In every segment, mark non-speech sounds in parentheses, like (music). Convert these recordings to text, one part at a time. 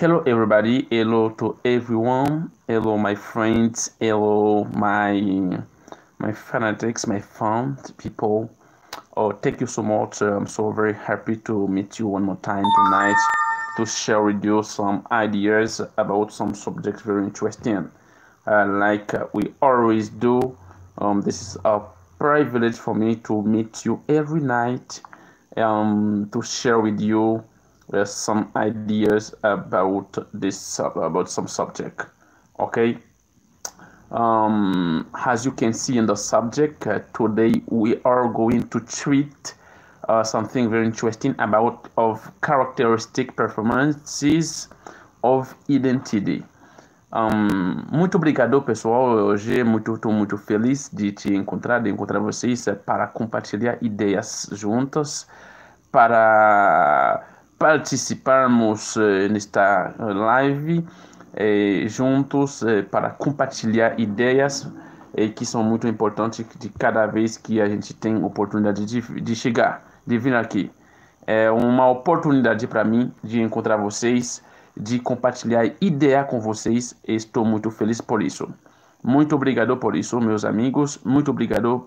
hello everybody, hello to everyone, hello my friends, hello my my fanatics, my fun people. Oh, thank you so much. I'm so very happy to meet you one more time tonight to share with you some ideas about some subjects very interesting. Uh, like uh, we always do, um, this is a privilege for me to meet you every night um, to share with you uh, some ideas about this about some subject. Okay. Um, as you can see in the subject uh, today, we are going to treat uh, something very interesting about of characteristic performances of identity. Um, muito obrigado, pessoal. Hoje muito estou muito feliz de te encontrar, de encontrar vocês para compartilhar ideias juntas, para participarmos eh, nesta live eh, juntos eh, para compartilhar ideias eh, que são muito importantes de cada vez que a gente tem oportunidade de, de chegar, de vir aqui. É uma oportunidade para mim de encontrar vocês de compartilhar ideia com vocês. Estou muito feliz por isso. Muito obrigado por isso, meus amigos. Muito obrigado,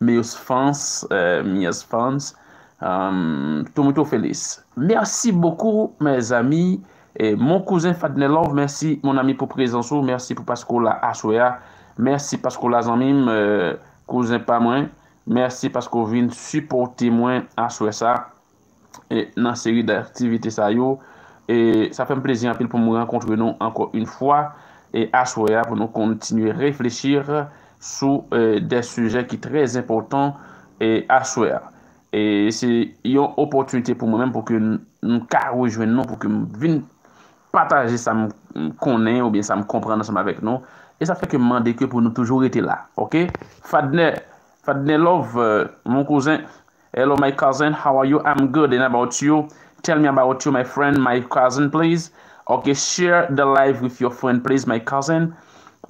meus fãs, eh, minhas fãs. Euh, um, tout moutou feliz. Merci beaucoup, mes amis. Et mon cousin Fadnelov, merci, mon ami, pour présence. Merci pour parce qu'on l'a assoya. Merci parce qu'on l'a zanmim, euh, cousin pas moins. Merci parce qu'on vient supporter moins assoya ça. Et dans série d'activités ça yo. Et ça fait un plaisir un peu pour nous rencontrer nous encore une fois. Et assoya pour nous continuer à réfléchir sur euh, des sujets qui sont très importants et assoya. E se yon opotunite pou mwen mèm pou ke nou ka rejwen nou pou ke vin pataje sa m konen ou bien sa m kompren ansem avèk nou. E sa fè ke mande ke pou nou toujou rete la. Ok? Fadne, Fadne love, uh, mon cousin. Hello my cousin, how are you? I'm good and about you? Tell me about you my friend, my cousin please. Ok, share the live with your friend please my cousin.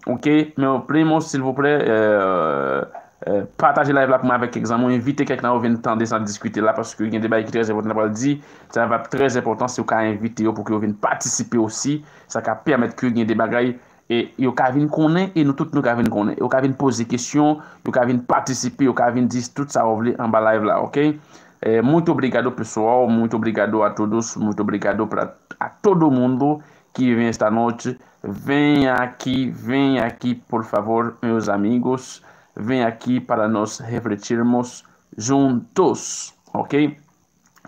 Ok, mè ou plè moun s'il vous plè. Eee... Uh, euh, partagez live là pour moi avec exemple. Invitez quelqu'un à venir tendre à discuter là parce que il y a un débat qui est très important. On dit, ça va être très important si vous inviter pour que vous venez participer aussi. Ça va permettre que vous ayez des bagailles et vous venir connaître et nous tous nous venir connaître. Vous venir poser des questions, vous venir participer, vous venir dire tout ça en bas live là, ok? É, muito obrigado, pessoal. Muito obrigado a todos. Muito obrigado para a todo mundo que vem esta noite. Venha aqui, venha aqui, por favor, meus amigos. Venha aqui para nós refletirmos juntos, ok?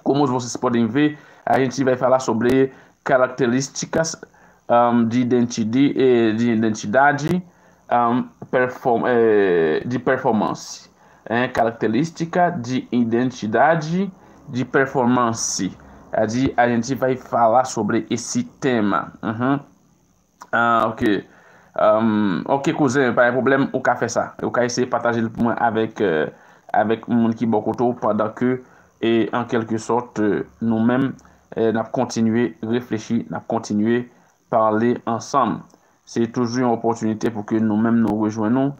Como vocês podem ver, a gente vai falar sobre características um, de identidade, eh, de identidade um, perform, eh, de performance é, característica de identidade de performance. A gente vai falar sobre esse tema. Uhum. Ah, ok. Um, ok, cousin, pas de problème, ou ka fait ça. Ou ka essayer de partager le point avec, euh, avec mon qui bokoto pendant que, et en quelque sorte, nous-mêmes, euh, n'a continué réfléchir, n'a continué parler ensemble. C'est toujours une opportunité pour que nous-mêmes nous rejoignons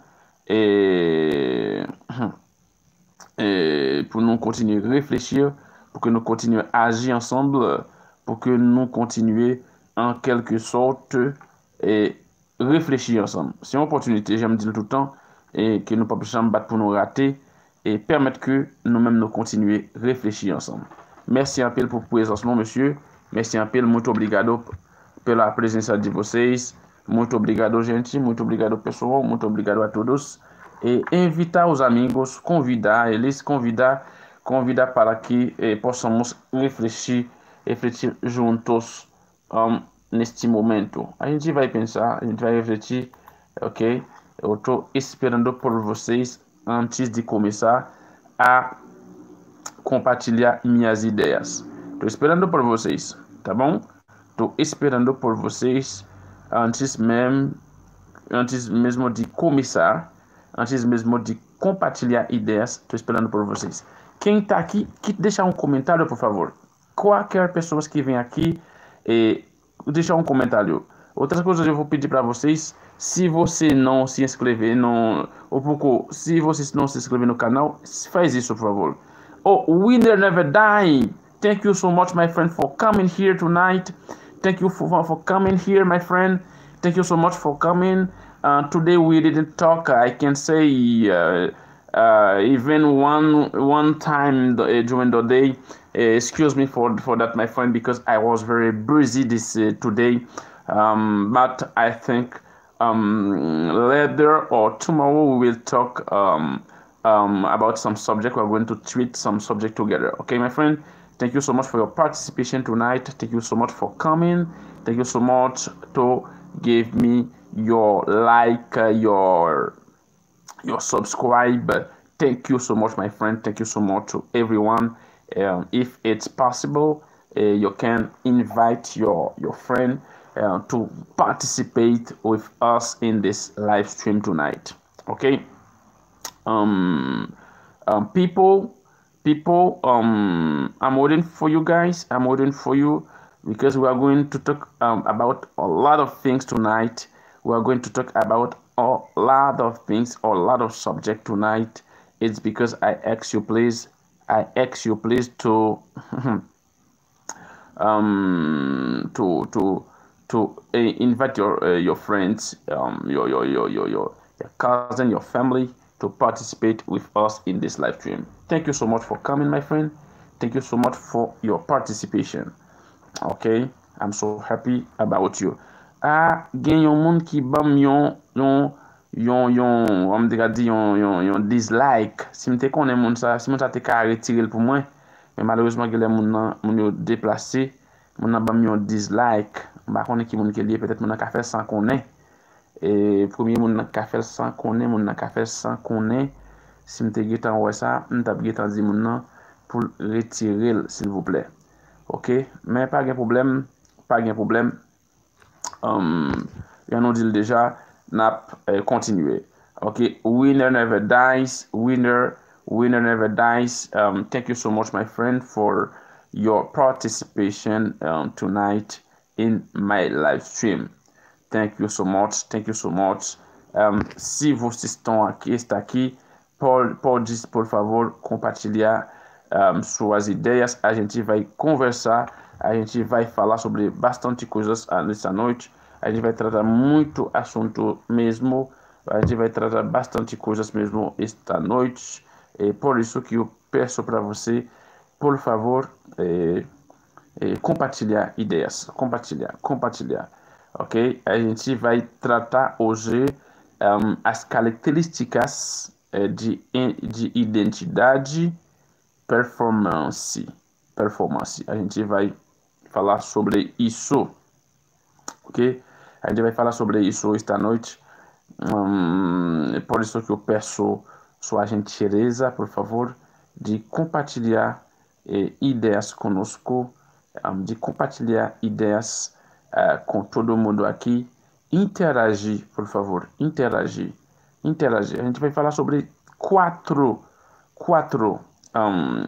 et, (coughs) et pour nous continuer à réfléchir, pour que nous continuions à agir ensemble, pour que nous continuions en quelque sorte et réfléchir ensemble. C'est une opportunité, j'aime dire tout le temps, et que nous ne pouvons pas battre pour nous rater et permettre que nous-mêmes nous continuions à réfléchir ensemble. Merci un peu pour votre présence, monsieur. Merci un peu, muito obrigado pela presença de vocês. Muito obrigado, gente. Muito obrigado, pessoal. Muito obrigado a todos. E invitar os amigos, convidar eles, convidar, convidar para que eh, possamos refletir, refletir juntos um, neste momento. A gente vai pensar, a gente vai refletir, ok? Eu estou esperando por vocês antes de começar a compartilhar minhas ideias. Estou esperando por vocês, tá bom? Estou esperando por vocês antes mesmo, antes mesmo de começar, antes mesmo de compartilhar ideias, estou esperando por vocês. Quem está aqui, que deixar um comentário, por favor. Qualquer pessoa que vem aqui, eh, deixar um comentário. Outras coisas eu vou pedir para vocês, se você não se inscrever no, ou pouco, se você não se inscrever no canal, faz isso, por favor. Oh, winner never die. Thank you so much, my friend, for coming here tonight. Thank you for, for coming here, my friend. Thank you so much for coming. Uh, today we didn't talk. I can say uh, uh, even one one time uh, during the day. Uh, excuse me for for that, my friend, because I was very busy this uh, today. Um, but I think um, later or tomorrow we will talk um, um, about some subject. We're going to treat some subject together. Okay, my friend. Thank you so much for your participation tonight. Thank you so much for coming. Thank you so much to give me your like, uh, your your subscribe. Thank you so much, my friend. Thank you so much to everyone. Um, if it's possible, uh, you can invite your your friend uh, to participate with us in this live stream tonight. Okay. Um, um people people um i'm waiting for you guys i'm waiting for you because we are going to talk um, about a lot of things tonight we are going to talk about a lot of things a lot of subject tonight it's because i ask you please i ask you please to (laughs) um to to to uh, invite your uh, your friends um your your your your your, your cousin your family to participate with us in this live stream. Thank you so much for coming, my friend. Thank you so much for your participation. Okay, I'm so happy about you. Ah, gen yon moun ki yon, yon, am de ka di, yon, yon, yon dislike. Si mte konen moun sa, si moun sa te ka retirel pou mwen, men malouzman ke moun nan, moun yo deplase, moun nan bam yon dislike. Ba konen ki moun ke liye, petet moun nan ka fel san konen. E, premier moun nan ka fel san konen, moun nan ka fel san konen. Si mte getan wè sa, mte ap getan di moun nan pou retirel, sil vouple. Ok, men pa gen problem, pa gen problem. Um, yon nou dil deja, nap kontinue. Ok, winner never dies, winner, winner never dies. Um, thank you so much my friend for your participation um, tonight in my live stream. Thank you so much. Thank you so much. Um, se vocês estão aqui, está aqui, pode, pode por favor, compartilhar um, suas ideias. A gente vai conversar, a gente vai falar sobre bastante coisas nessa noite. A gente vai tratar muito assunto mesmo. A gente vai tratar bastante coisas mesmo esta noite. E por isso que eu peço para você, por favor, eh, eh, compartilhar ideias. Compartilhar, compartilhar ok? A gente vai tratar hoje um, as características eh, de, de identidade performance. Performance. A gente vai falar sobre isso, ok? A gente vai falar sobre isso esta noite. Um, por isso que eu peço sua gentileza, por favor, de compartilhar eh, ideias conosco, um, de compartilhar ideias uh, com todo mundo aqui. Interagir, por favor, interagir, interagir. A gente vai falar sobre quatro, quatro um,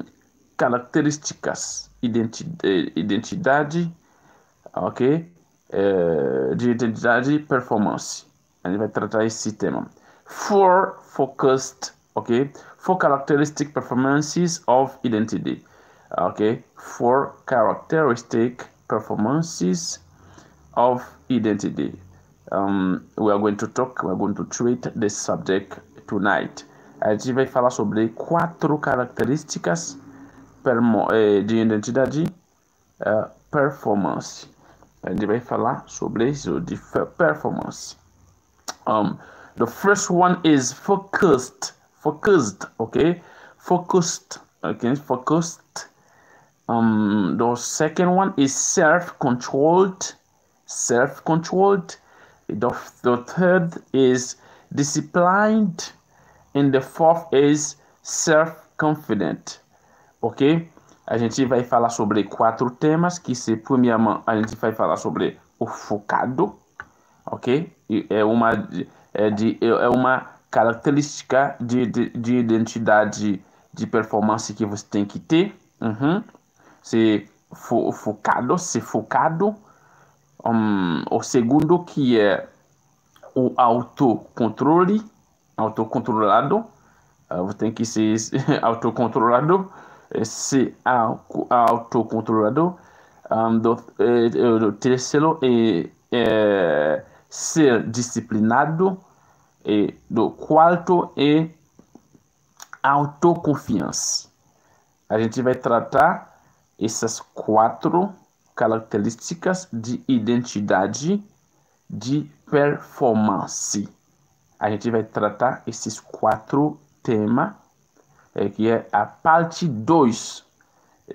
características identidade, identidade ok? Uh, de identidade e performance. A gente vai tratar esse tema. Four focused, ok? Four characteristic performances of identity. Okay, four characteristic performances of identity. Um, we are going to talk, we are going to treat this subject tonight. A gente vai falar sobre quatro características eh, de identidade uh, performance. A gente vai falar sobre isso de performance. Um, the first one is focused. Focused, okay? Focused, okay? Focused. Um, the second one is self-controlled self-controlled. The, the third is disciplined. And the fourth is self-confident. Ok? A gente vai falar sobre quatro temas, que se primeiramente a gente vai falar sobre o focado, ok? É uma, é de, é uma característica de, de, de identidade de performance que você tem que ter. Uhum. Se fo, focado, se focado, um, o segundo que é o autocontrole, autocontrolado, uh, tem que ser (laughs) autocontrolado, se autocontrolado. Um, do, eh, o terceiro é, é ser disciplinado. E do quarto é autoconfiança. A gente vai tratar essas quatro características de identidade de performance. A gente vai tratar esses quatro temas, é, que é a parte 2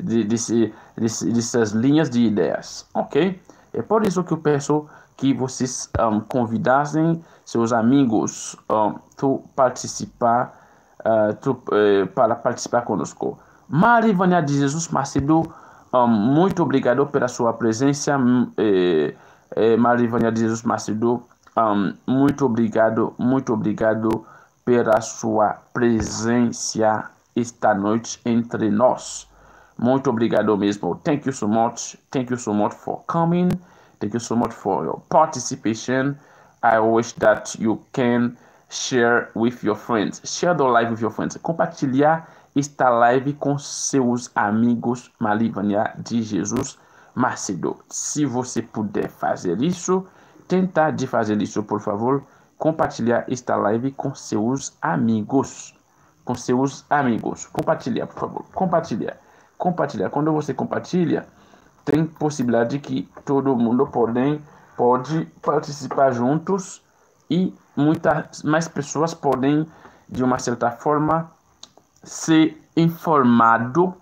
de, de, de, dessas linhas de ideias, ok? É por isso que eu peço que vocês um, convidassem seus amigos um, participar, uh, to, uh, para participar conosco. Marivânia de Jesus Macedo, um, muito obrigado pela sua presença. Eh, eh, de Jesus Macedo, um, muito obrigado, muito obrigado pela sua presença esta noite entre nós. Muito obrigado mesmo. Thank you so much. Thank you so much for coming. Thank you so much for your participation. I wish that you can share with your friends. Share the live with your friends. Compartilhar esta live com seus amigos Malivania de Jesus Macedo. Se você puder fazer isso, tentar de fazer isso, por favor. Compartilhar esta live com seus amigos. Com seus amigos. Compartilhar, por favor. Compartilhar compartilhar. Quando você compartilha, tem possibilidade que todo mundo pode, pode participar juntos e muitas mais pessoas podem, de uma certa forma, ser informado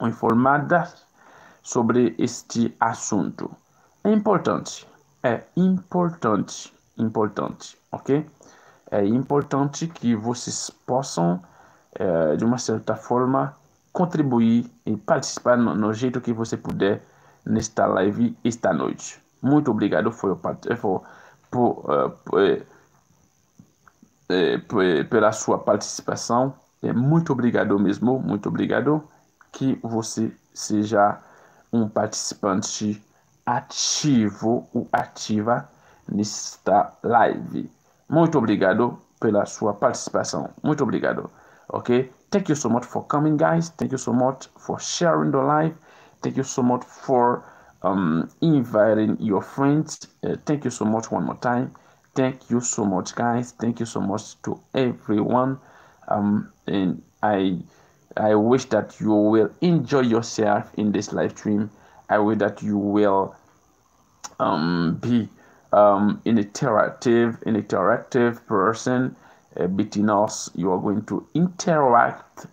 ou informadas sobre este assunto. É importante, é importante, importante, ok? É importante que vocês possam, é, de uma certa forma, contribuir e participar no, no, jeito que você puder nesta live esta noite. Muito obrigado por, por, por, por, pela sua participação. É, muito obrigado mesmo, muito obrigado que você seja um participante ativo ou ativa nesta live. Muito obrigado pela sua participação. Muito obrigado. Ok? Thank you so much for coming, guys. Thank you so much for sharing the live. Thank you so much for um, inviting your friends. Uh, thank you so much one more time. Thank you so much, guys. Thank you so much to everyone. Um, and I I wish that you will enjoy yourself in this live stream. I wish that you will um, be um, interactive, interactive person uh, between us. You are going to interact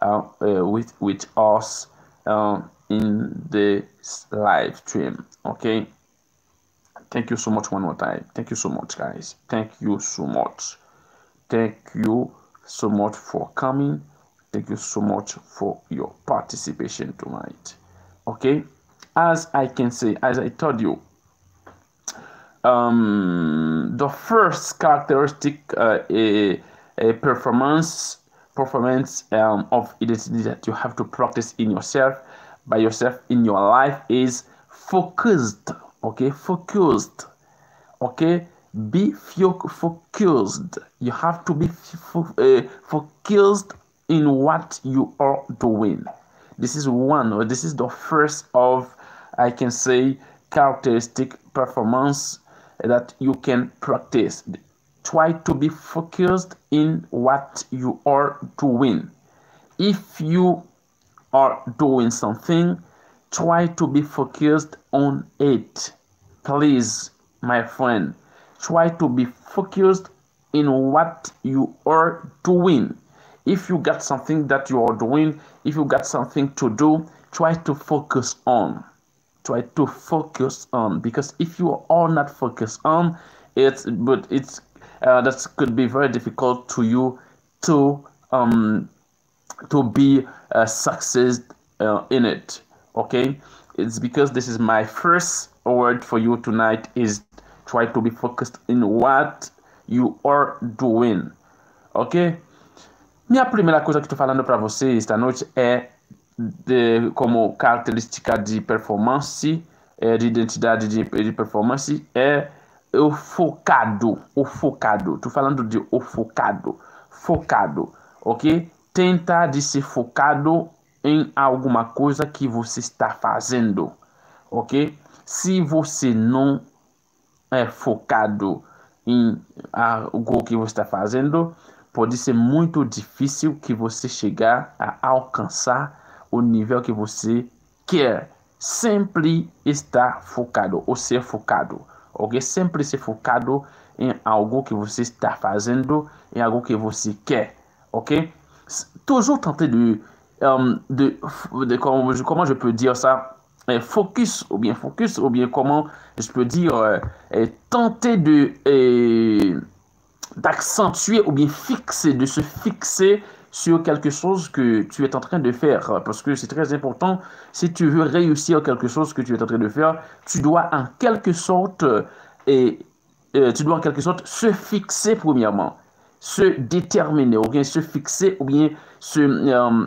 uh, uh, with with us uh, in the live stream. Okay. Thank you so much one more time. Thank you so much, guys. Thank you so much. Thank you so much for coming. Thank you so much for your participation tonight. Okay. As I can say, as I told you, um, the first characteristic uh, a, a performance performance um, of identity that you have to practice in yourself by yourself in your life is focused okay? Focused okay? Be focused. You have to be uh, focused in what you are doing. This is one or this is the first of i can say characteristic performance that you can practice. Try to be focused in what you are doing. If you are doing something, try to be focused on it. Please, my friend, try to be focused in what you are doing. If you got something that you are doing, if you got something to do, try to focus on try to focus on because if you are not focused on it but it's uh, that could be very difficult to you to um to be a success uh, in it okay? It's because this is my first word for you tonight is try to be focused in what you are doing ok minha primeira coisa que estou falando para vocês esta noite é de, como característica de performance, é, de identidade de, de performance, é o focado. O focado. Estou falando de o focado. Focado. Ok? Tenta de ser focado em alguma coisa que você está fazendo. ok? Se você não é focado em algo que você está fazendo, pode ser muito difícil que você chegar a alcançar o nível que você quer. Sempre estar focado ou ser focado, ok? Sempre ser focado em algo que você está fazendo, em algo que você quer, ok? Toujours tenter de, um, de, de comment, comment je peux dire ça, focus ou bien focus ou bien comment je peux dire euh, tenter de euh, d'accentuer ou bien fixer, de se fixer sur quelque chose que tu es en train de faire. Parce que c'est très important. Si tu veux réussir quelque chose que tu es en train de faire, tu dois en quelque sorte, et, euh, tu dois en quelque sorte se fixer premièrement, se déterminer, ou bien se fixer, ou bien se, euh,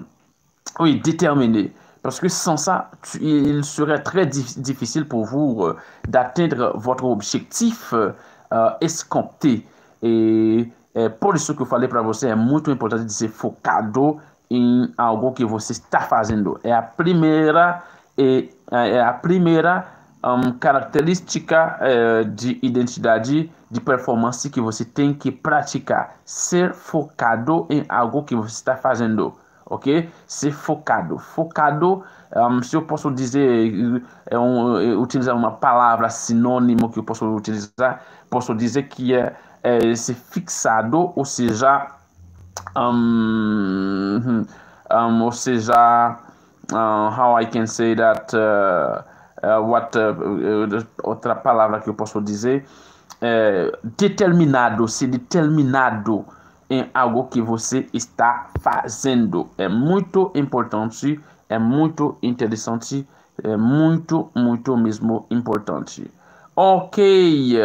oui, déterminer. Parce que sans ça, il serait très difficile pour vous euh, d'atteindre votre objectif euh, escompté. E é, por isso que eu falei para você, é muito importante ser focado em algo que você está fazendo. É a primeira, é, é a primeira um, característica é, de identidade, de performance que você tem que praticar. Ser focado em algo que você está fazendo. Ok? Ser focado. Focado, um, se eu posso dizer, é um, utilizar uma palavra sinônimo que eu posso utilizar, posso dizer que é é, se fixado, ou seja, um, um, ou seja, uh, how I can say that, uh, uh, what, uh, outra palavra que eu posso dizer, é, determinado, se determinado em algo que você está fazendo. É muito importante, é muito interessante, é muito, muito mesmo importante. Ok.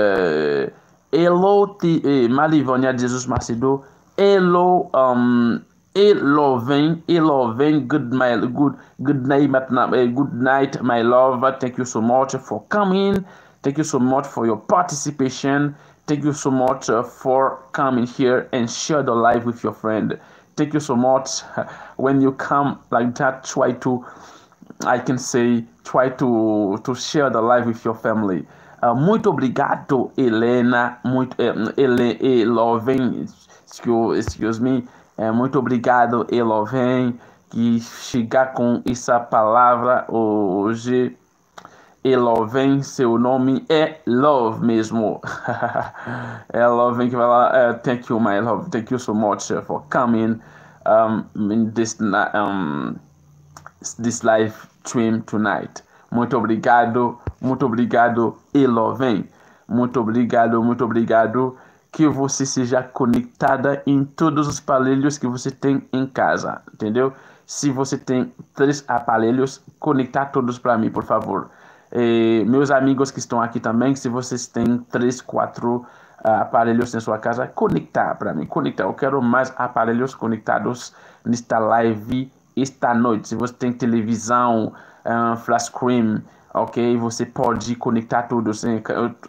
Hello, eh, Malivania Jesus Macedo. Hello, um, hello, Vin, hello, Vin. Good, my good, good night, uh, good night, my love. Thank you so much for coming. Thank you so much for your participation. Thank you so much uh, for coming here and share the life with your friend. Thank you so much. (laughs) When you come like that, try to, I can say, try to to share the life with your family. Uh, muito obrigado, Helena. Muito, eh, Ele, Eloven, excuse, me. É, muito obrigado, Eloven, que chegar com essa palavra hoje. Eloven, seu nome é Love mesmo. (laughs) é Eloven que vai lá. Uh, thank you, my love. Thank you so much for coming um, in this, um, this live stream tonight. Muito obrigado, muito obrigado, Elovem. Muito obrigado, muito obrigado. Que você seja conectada em todos os aparelhos que você tem em casa, entendeu? Se você tem três aparelhos, conectar todos para mim, por favor. E, meus amigos que estão aqui também, se vocês têm três, quatro uh, aparelhos em sua casa, conectar para mim, conectar. Eu quero mais aparelhos conectados nesta live esta noite. Se você tem televisão, um, flash screen, ok? Você pode conectar todos.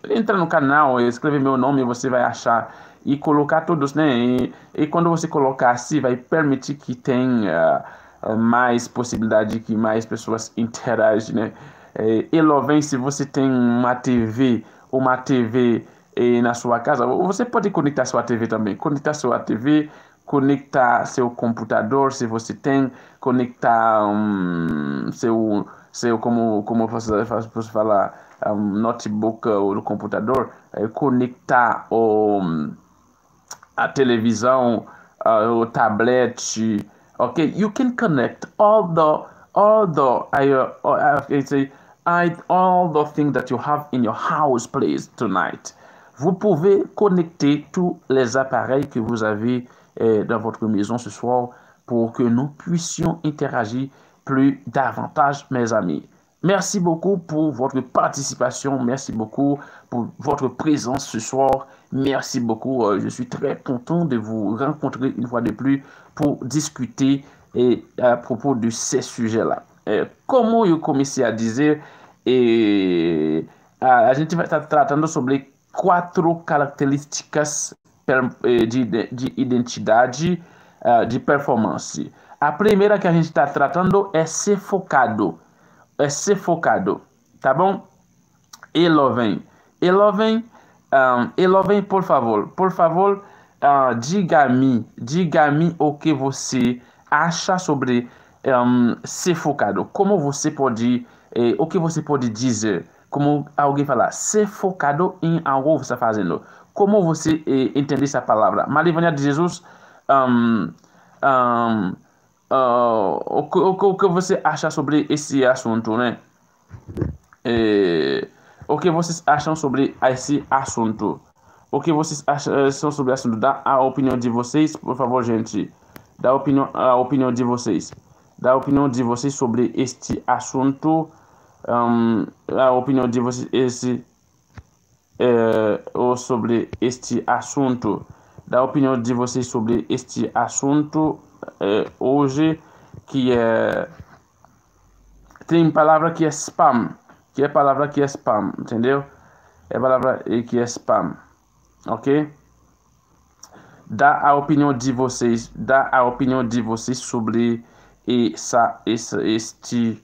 Entra no canal, escreve meu nome, você vai achar e colocar todos, né? E, e quando você colocar assim, vai permitir que tenha uh, mais possibilidade que mais pessoas interagem, né? É, e se você tem uma TV, uma TV eh, na sua casa, você pode conectar sua TV também. Conectar sua TV, conectar seu computador, se você tem, conectar um, seu, seu como, como você, você falar, um, notebook ou no computador, é, conectar o, a televisão, uh, o tablet, ok? You can connect all the, all the, I, uh, I say, I, all the things that you have in your house, please, tonight. Vous pouvez connecter tous les appareils que vous avez dans votre maison ce soir pour que nous puissions interagir plus davantage, mes amis. Merci beaucoup pour votre participation. Merci beaucoup pour votre présence ce soir. Merci beaucoup. Euh, je suis très content de vous rencontrer une fois de plus pour discuter et à propos de ces sujets-là. Como eu comecei a dizer, a, gente vai estar tratando sobre quatro características Eh, de, de identidade, uh, de performance. A primeira que a gente está tratando é ser focado. É ser focado. Tá bom? Elo vem. Elo vem. Um, elo vem, por favor. Por favor, uh, diga-me. Diga-me o que você acha sobre um, ser focado. Como você pode. Eh, o que você pode dizer? Como alguém falar, ser focado em algo que você está fazendo. Como você eh, entende essa palavra? Maria de Jesus. Um, um, uh, o, o, o, que você acha sobre esse assunto, né? É, o que vocês acham sobre esse assunto? O que vocês acham sobre esse assunto? Dá a opinião de vocês, por favor, gente. Dá a opinião, a opinião de vocês. Dá a opinião de vocês sobre este assunto. Um, a opinião de vocês esse, é, ou sobre este assunto. Dá a opinião de vocês sobre este assunto é, hoje, que é. Tem palavra que é spam que é palavra que é spam, entendeu? É palavra que é spam, ok? Dá a opinião de vocês, dá a opinião de vocês sobre essa, essa este,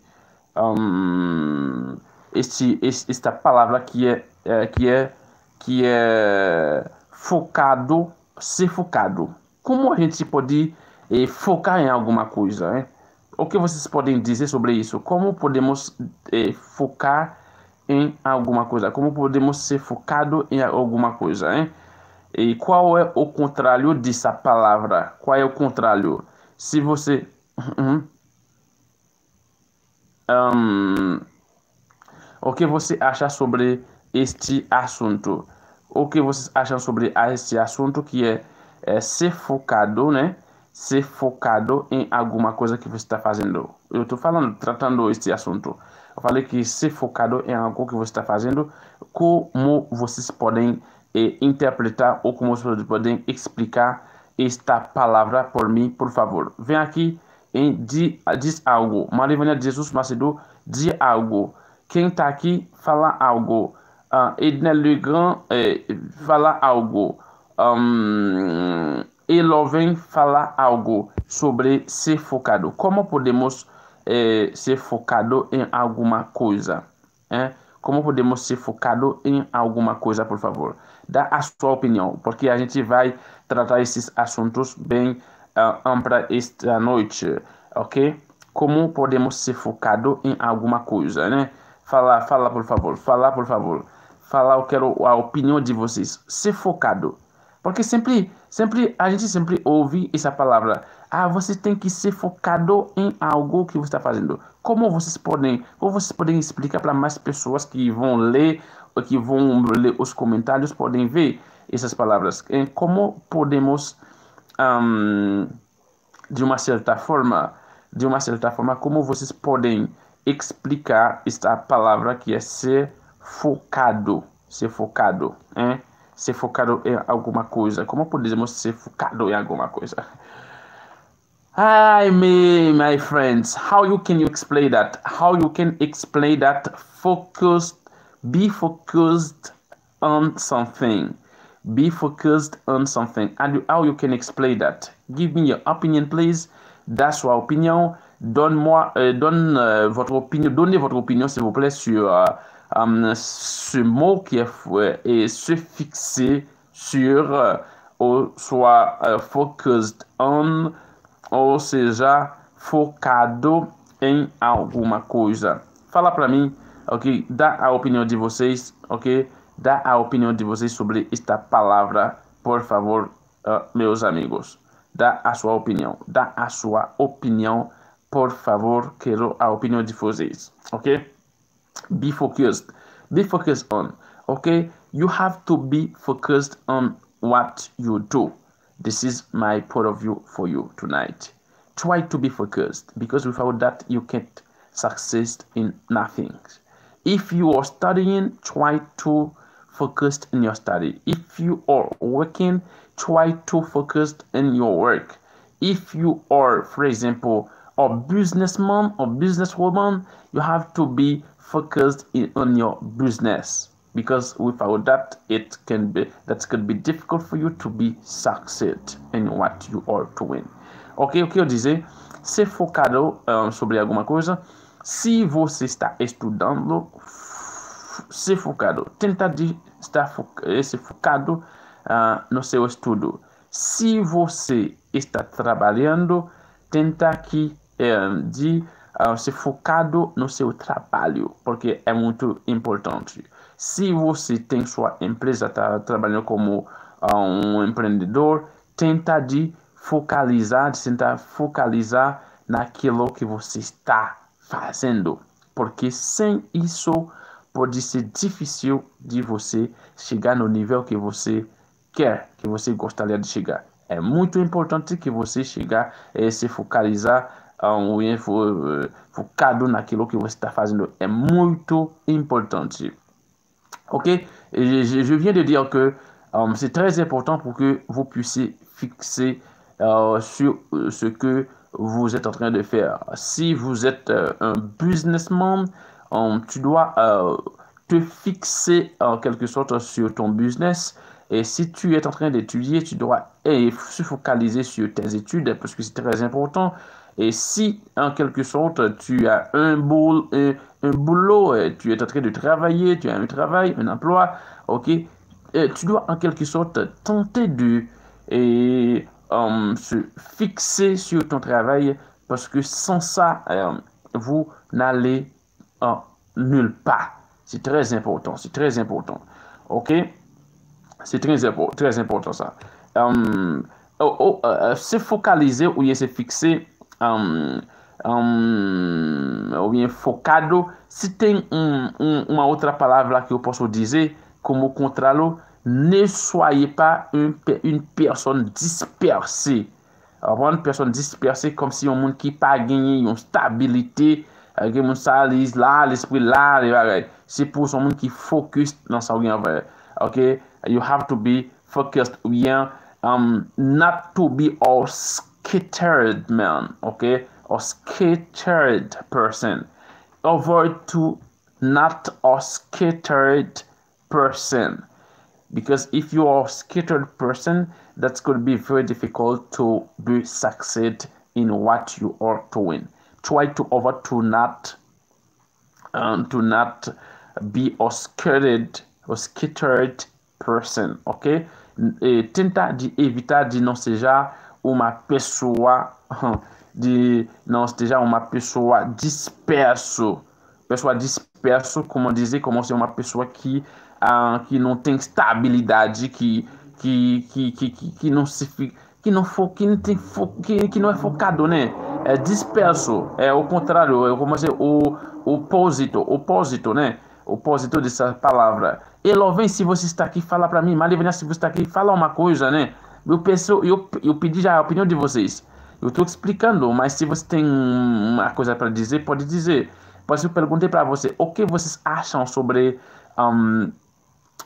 um, este, esta palavra que é, é, que é, que é focado, ser focado. Como a gente pode é, focar em alguma coisa, né? o que vocês podem dizer sobre isso? Como podemos eh, focar em alguma coisa? Como podemos ser focado em alguma coisa? Hein? E qual é o contrário dessa palavra? Qual é o contrário? Se você. um, o que você acha sobre este assunto? O que vocês acham sobre este assunto que é, é ser focado, né? Ser focado em alguma coisa que você está fazendo. Eu estou falando, tratando este assunto. Eu falei que ser focado em algo que você está fazendo, como vocês podem eh, interpretar ou como vocês podem explicar esta palavra por mim, por favor. Vem aqui e diz, algo. Maria de Jesus Macedo diz algo. Quem está aqui fala algo. Uh, Edna Legrand eh, fala algo. Um, ele vem falar algo sobre ser focado. Como podemos eh, ser focado em alguma coisa? Eh? Como podemos ser focado em alguma coisa, por favor? Dá a sua opinião, porque a gente vai tratar esses assuntos bem uh, ampla esta noite, ok? Como podemos ser focado em alguma coisa, né? Fala, fala, por favor. Fala, por favor. Fala, eu quero a opinião de vocês. Ser focado porque sempre, sempre, a gente sempre ouve essa palavra. Ah, você tem que ser focado em algo que você está fazendo. Como vocês podem, como vocês podem explicar para mais pessoas que vão ler, que vão ler os comentários, podem ver essas palavras. Como podemos, um, de uma certa forma, de uma certa forma, como vocês podem explicar esta palavra que é ser focado, ser focado, hein? Ser focado em alguma coisa. Como podemos ser focado em alguma coisa? Hi, me, my friends. How you can you explain that? How you can explain that? Focused, be focused on something? Be focused on something. And how you can explain that? Give me your opinion, please. That's your opinion. Donne-moi, euh, donne euh, votre opinion. Donnez votre opinion, s'il vous plaît, sur euh, ce mot qui est, est se fixer sur ou soit uh, focused on ou seja focado em alguma coisa. Fala para mim, ok? Dá a opinião de vocês, ok? Dá a opinião de vocês sobre esta palavra, por favor, uh, meus amigos. Dá a sua opinião. Dá a sua opinião, por favor. Quero a opinião de vocês, ok? Be focused. Be focused on okay? You have to be focused on what you do. This is my point of view for you tonight. Try to be focused because without that you can't succeed in nothing. If you are studying try to focus in your study. If you are working try to focus in your work. If you are for example a businessman or businesswoman you have to be focused in, on your business because without that it can be that could be difficult for you to be succeed in what you are doing. Ok, o que eu dizer? Ser focado um, sobre alguma coisa. Se você está estudando, ser focado. Tenta de estar esse focado uh, no seu estudo. Se você está trabalhando, tenta que uh, de uh, ser focado no seu trabalho, porque é muito importante. Se você tem sua empresa, está trabalhando como um empreendedor, tenta de focalizar, de tentar focalizar naquilo que você está fazendo, porque sem isso pode ser difícil de você chegar no nível que você quer, que você gostaria de chegar. É muito importante que você chegar e se focalizar um, focado naquilo que você está fazendo. É muito importante. Ok? Je, viens de dire que um, c'est très important pour que vous puissiez fixer uh, sur ce que vous êtes en train de faire. Si vous êtes un businessman, tu dois euh, te fixer en quelque sorte sur ton business. Et si tu es en train d'étudier, tu dois se focaliser sur tes études parce que c'est très important. Et si en quelque sorte tu as un, boulot, un, boulot, tu es en train de travailler, tu as un travail, un emploi, ok, tu dois en quelque sorte tenter de et, um, se fixer sur ton travail parce que sans ça, vous n'allez nulle part. C'est très important. C'est très important. OK? C'est très, très important ça. Oh, oh, se focaliser ou se fixer um, um, ou bien focado. Se tem um, uma outra palavra que eu posso dizer, como controlo, ne soyez pas une, une personne dispersée. Avant une personne dispersée, comme si un monde qui pas gagné une stabilité, euh, gen moun sa li la, l'esprit la, li bagay. Se pou son moun ki fokus nan sa ou gen vè. Ok, you have to be focused ou bien um, not to be all scared. Scattered man. Ok? or scattered person. Avoid to not a scattered person. Because if you are a scattered person, that's going to be very difficult to be succeed in what you are doing. try to over to not um, to not be a scattered or scattered person, ok? E, tenta de evitar de não seja uma pessoa (laughs) de não seja uma pessoa disperso, pessoa disperso, como dizer, como ser uma pessoa que uh, que não tem estabilidade, que que, que, que, que não se que não for que não tem fo, que, que não é focado, né? é disperso, é o contrário, é como se o opósito, opósito, né? Opósito dessa palavra. Elovem, se você está aqui, fala para mim. Malivania, se você está aqui, fala uma coisa, né? Eu, penso, eu, eu pedi já a opinião de vocês. Eu estou explicando, mas se você tem uma coisa para dizer, pode dizer. Pois eu perguntei para você, o que vocês acham sobre um,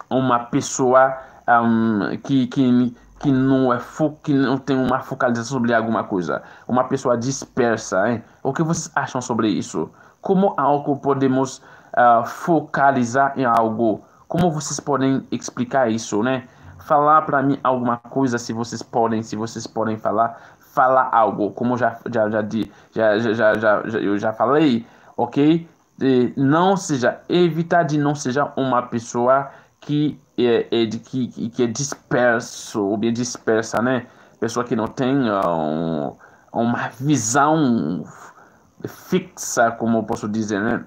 uma pessoa um, que, que que não é fo que não tem uma focalização sobre alguma coisa, uma pessoa dispersa, hein? O que vocês acham sobre isso? Como algo podemos uh, focalizar em algo? Como vocês podem explicar isso, né? Falar para mim alguma coisa, se vocês podem, se vocês podem falar, falar algo, como já já já já já já, já, já eu já falei, ok? De não seja evitar de não seja uma pessoa que é, é, de, que, que é disperso, ou bem dispersa, né? Pessoa que não tem um, uma visão fixa, como posso dizer, né?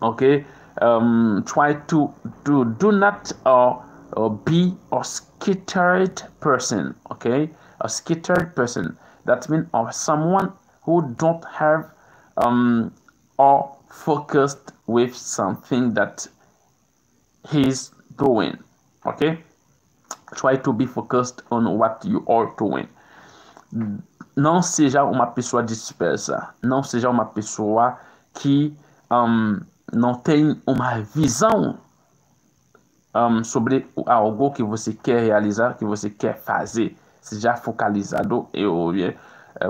Ok? Um, try to do, do not uh, uh, be a scattered person, okay? A scattered person. That means uh, someone who don't have um, or focused with something that he's doing. Okay? Try to be focused on what you are doing. Não seja uma pessoa dispersa. Não seja uma pessoa que um, não tem uma visão um, sobre algo que você quer realizar, que você quer fazer. Seja focalizado ou é,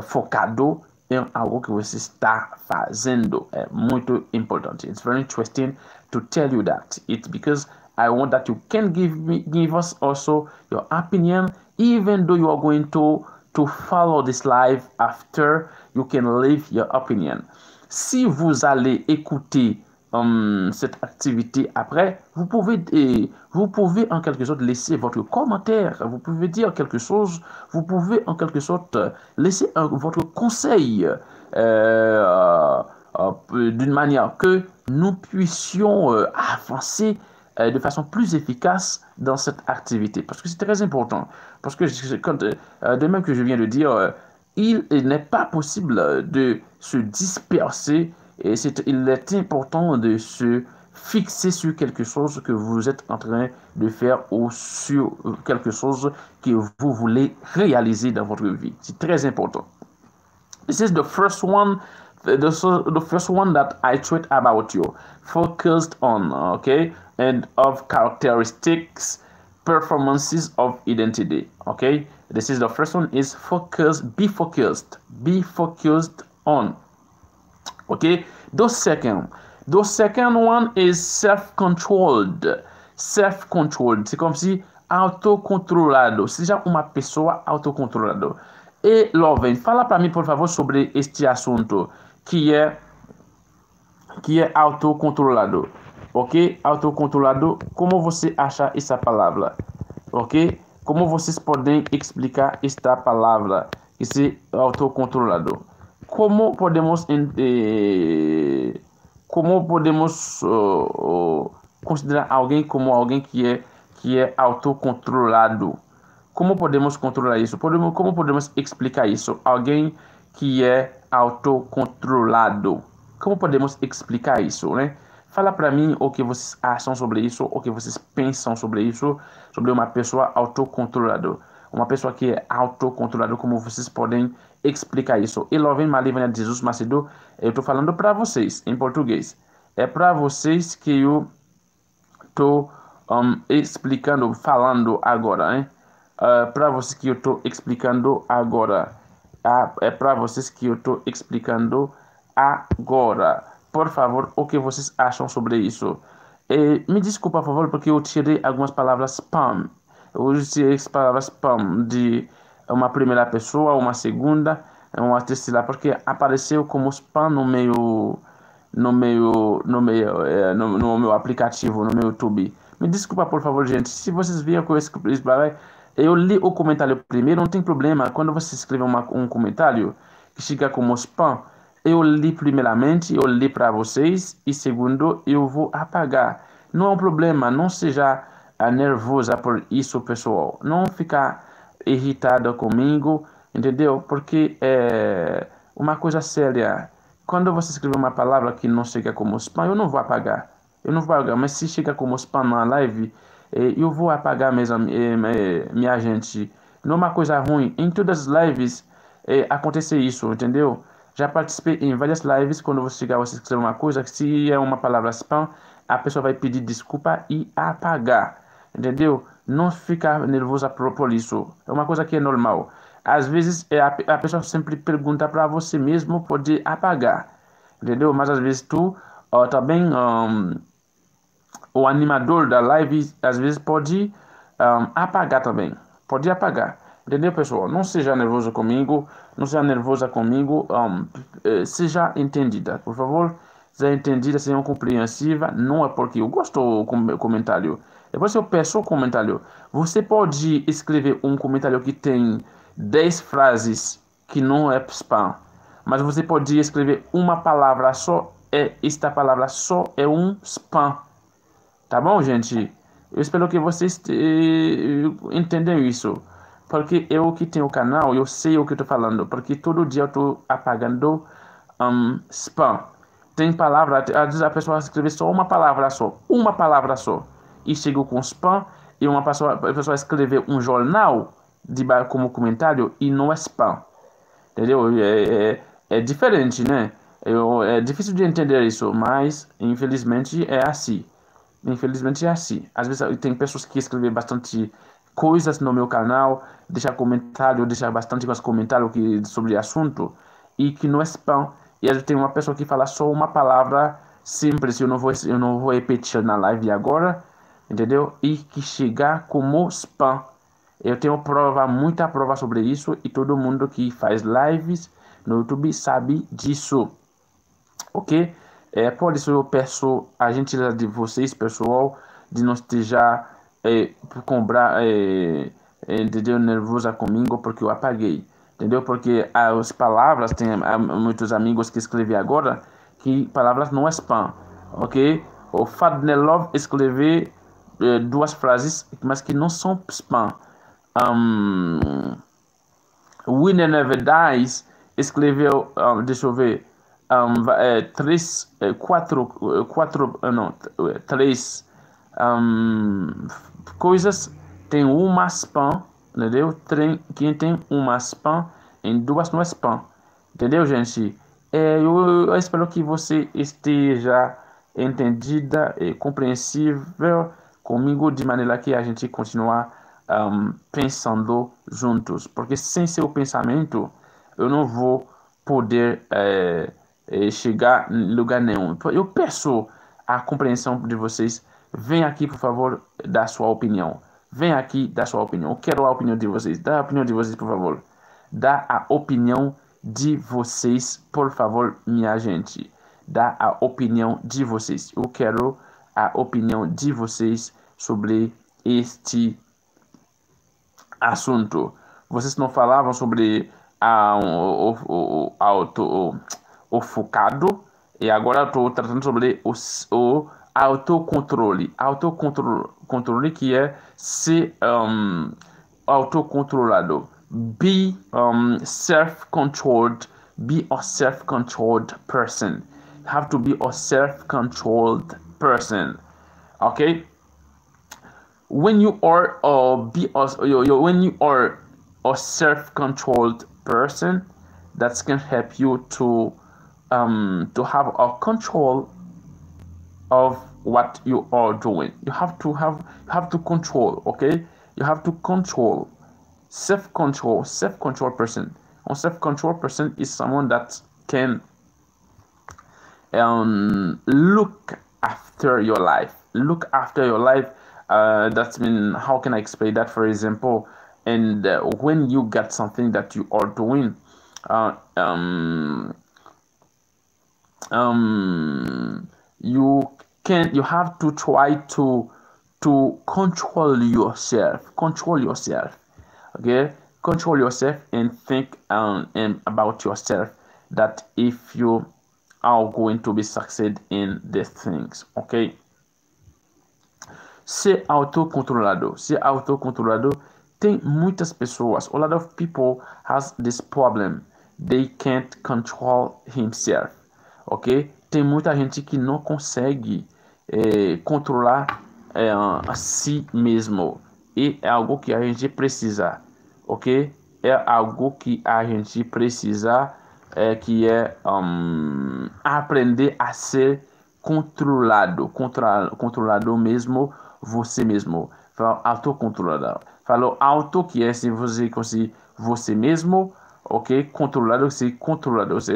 focado em algo que você está fazendo. É muito importante. It's very interesting to tell you that. It's because I want that you can give me give us also your opinion, even though you are going to to follow this live after, you can leave your opinion. Si vous allez écouter cette activité après, vous pouvez, vous pouvez en quelque sorte laisser votre commentaire, vous pouvez dire quelque chose, vous pouvez en quelque sorte laisser votre conseil euh, euh, d'une manière que nous puissions euh, avancer euh, de façon plus efficace dans cette activité. Parce que c'est très important. Parce que quand, euh, de même que je viens de dire, euh, il n'est pas possible de se disperser et il est important de se fixer sur quelque chose que vous êtes en train de faire ou sur quelque chose que vous voulez réaliser dans votre vie. C'est très important. This is the first one the, the first one that I tweet about you focused on okay and of characteristics performances of identity okay? This is the first one is focus be focused be focused on okay the second the second one is self-controlled self-controlled c'est comme si autocontrolado seja uma pessoa autocontrolado e Loven fala para mim por favor sobre este assunto que é que é autocontrolado ok? Autocontrolado, como você acha essa palavra? Ok? Como vocês podem explicar esta palavra? Esse autocontrolado. Como podemos eh, como podemos considerar alguém como alguém que é que é autocontrolado? Como podemos controlar isso? Podemos, como podemos explicar isso? Alguém que é autocontrolado. Como podemos explicar isso, né? Fala para mim o que vocês acham sobre isso, o que vocês pensam sobre isso, sobre uma pessoa autocontrolada. Uma pessoa que é autocontrolada, como vocês podem explicar isso. E louvem Maria de Jesus Macedo, eu estou falando para vocês, em português. É para vocês que eu estou um, explicando, falando agora, hein? Uh, para vocês que eu estou explicando agora. Uh, é para vocês que eu estou explicando agora por favor, o que vocês acham sobre isso. E, me desculpa, por favor, porque eu tirei algumas palavras spam. Eu tirei as palavras spam de uma primeira pessoa, uma segunda, uma terceira, porque apareceu como spam no meu no meu no meu é, no, no, meu aplicativo, no meu YouTube. Me desculpa, por favor, gente. Se vocês viram que eu escrevi, eu li o comentário primeiro, não tem problema. Quando você escreve uma, um comentário que chega como spam, eu li primeiramente, eu li para vocês e segundo, eu vou apagar. Não é um problema, não seja ah, nervosa por isso, pessoal. Não ficar irritada comigo, entendeu? Porque é uma coisa séria. Quando você escreve uma palavra que não chega como spam, eu não vou apagar. Eu não vou apagar, mas se chega como spam na live, eh, eu vou apagar mesmo, minha gente. Não é uma coisa ruim. Em todas as lives é, acontece isso, entendeu? Já participei em várias lives. Quando você chegar, você escrever uma coisa, se é uma palavra spam, a pessoa vai pedir desculpa e apagar. Entendeu? Não ficar nervosa por isso. É uma coisa que é normal. Às vezes é a, a pessoa sempre pergunta para você mesmo poder apagar. Entendeu? Mas às vezes tu também um, o animador da live às vezes pode um, apagar também. Pode apagar. Entendeu, pessoal? Não seja nervoso comigo, não seja nervosa comigo, um, eh, seja entendida, por favor. Seja entendida, seja compreensiva. Não é porque eu gosto do comentário. Depois eu peço o comentário. Você pode escrever um comentário que tem 10 frases que não é spam, mas você pode escrever uma palavra só. É esta palavra só é um spam. Tá bom, gente? Eu espero que vocês eh, entendam isso. Porque eu que tenho o canal, eu sei o que estou falando. Porque todo dia eu estou apagando um, spam. Tem palavra, às vezes a pessoa escreve só uma palavra só. Uma palavra só. E chegou com spam. E uma pessoa, pessoa escreveu um jornal de, como comentário e não é spam. Entendeu? É, é, é diferente, né? Eu, é difícil de entender isso, mas infelizmente é assim. Infelizmente é assim. Às vezes tem pessoas que escrevem bastante coisas no meu canal, deixar comentário, deixar bastante comentário que, sobre assunto e que não é spam. E aí tem uma pessoa que fala só uma palavra simples, eu não vou, eu não vou repetir na live agora, entendeu? E que chegar como spam. Eu tenho prova, muita prova sobre isso e todo mundo que faz lives no YouTube sabe disso, ok? É, pode ser eu peço a gentileza de vocês, pessoal, de não esteja é, comprar, é, é, entendeu, nervosa comigo porque eu apaguei. Entendeu? Porque as palavras, tem muitos amigos que escrevem agora que palavras não é spam, ok? O Fadnelov escrever duas frases, mas que não são spam. Um, Winner Never Dies escreveu, um, deixa eu ver, um, é, três, é, quatro, quatro, não, três um, coisas, tem uma spam, entendeu? Tem, quem tem uma spam, em duas não é spam, entendeu, gente? É, eu, eu espero que você esteja entendida e compreensível comigo de maneira que a gente continuar um, pensando juntos, porque sem seu pensamento eu não vou poder é, chegar em lugar nenhum. Eu peço a compreensão de vocês. Vem aqui, por favor, dar sua opinião. Vem aqui dar sua opinião. Eu quero a opinião de vocês. Dá a opinião de vocês, por favor. Dá a opinião de vocês, por favor, minha gente. Dá a opinião de vocês. Eu quero a opinião de vocês sobre este assunto. Vocês não falavam sobre ah, o, o, o, auto, o, focado e agora estou tratando sobre o, o autocontrole. Autocontrole que é ser um, autocontrolado. Be um, self-controlled. Be a self-controlled person. Have to be a self-controlled person. Okay? when you are uh, be uh, when you are a self-controlled person that can help you to um, to have a control of what you are doing you have to have have to control okay you have to control self-control self-control person a self-control person is someone that can um, look after your life. Look after your life. Uh, that's mean how can i explain that? For example and uh, when you get something that you are doing uh, um, um, you can you have to try to to control yourself control yourself okay? Control yourself and think um, and about yourself. That if you are going to be succeed in these things okay ser autocontrolado. Ser autocontrolado tem muitas pessoas. A lot of people has this problem. They can't control himself. Ok? Tem muita gente que não consegue é, controlar é, a si mesmo. E é algo que a gente precisa. Ok? É algo que a gente precisa. É, que é um, aprender a ser controlado, controla, controlado mesmo você mesmo. Autocontrolado. Falou auto que é se você conseguir você mesmo, ok? Controlado, se controlado, você,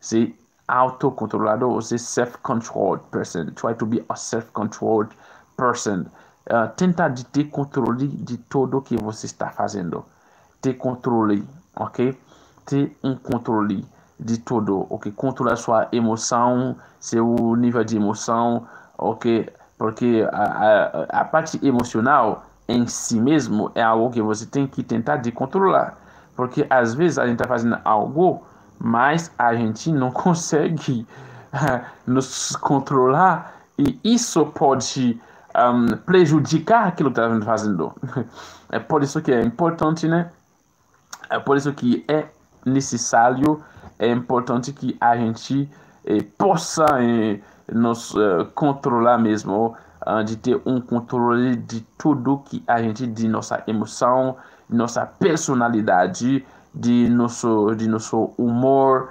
se autocontrolado, você self-controlled person. Try to be a self-controlled person. Uh, tenta de ter controle de tudo que você está fazendo. Ter controle, ok? Ter um controle de tudo, ok? Controlar sua emoção, seu nível de emoção, ok? Porque a, a, a parte emocional em si mesmo é algo que você tem que tentar de controlar. Porque às vezes a gente está fazendo algo, mas a gente não (laughs) consegue (laughs) nos controlar e isso pode um, prejudicar aquilo que está fazendo. (laughs) É por isso que é importante, né? É por isso que é necessário, é importante que a gente eh, possa eh, nos uh, controlar mesmo, uh, de ter um controle de tudo que a gente, de nossa emoção, nossa personalidade, de nosso, de nosso humor,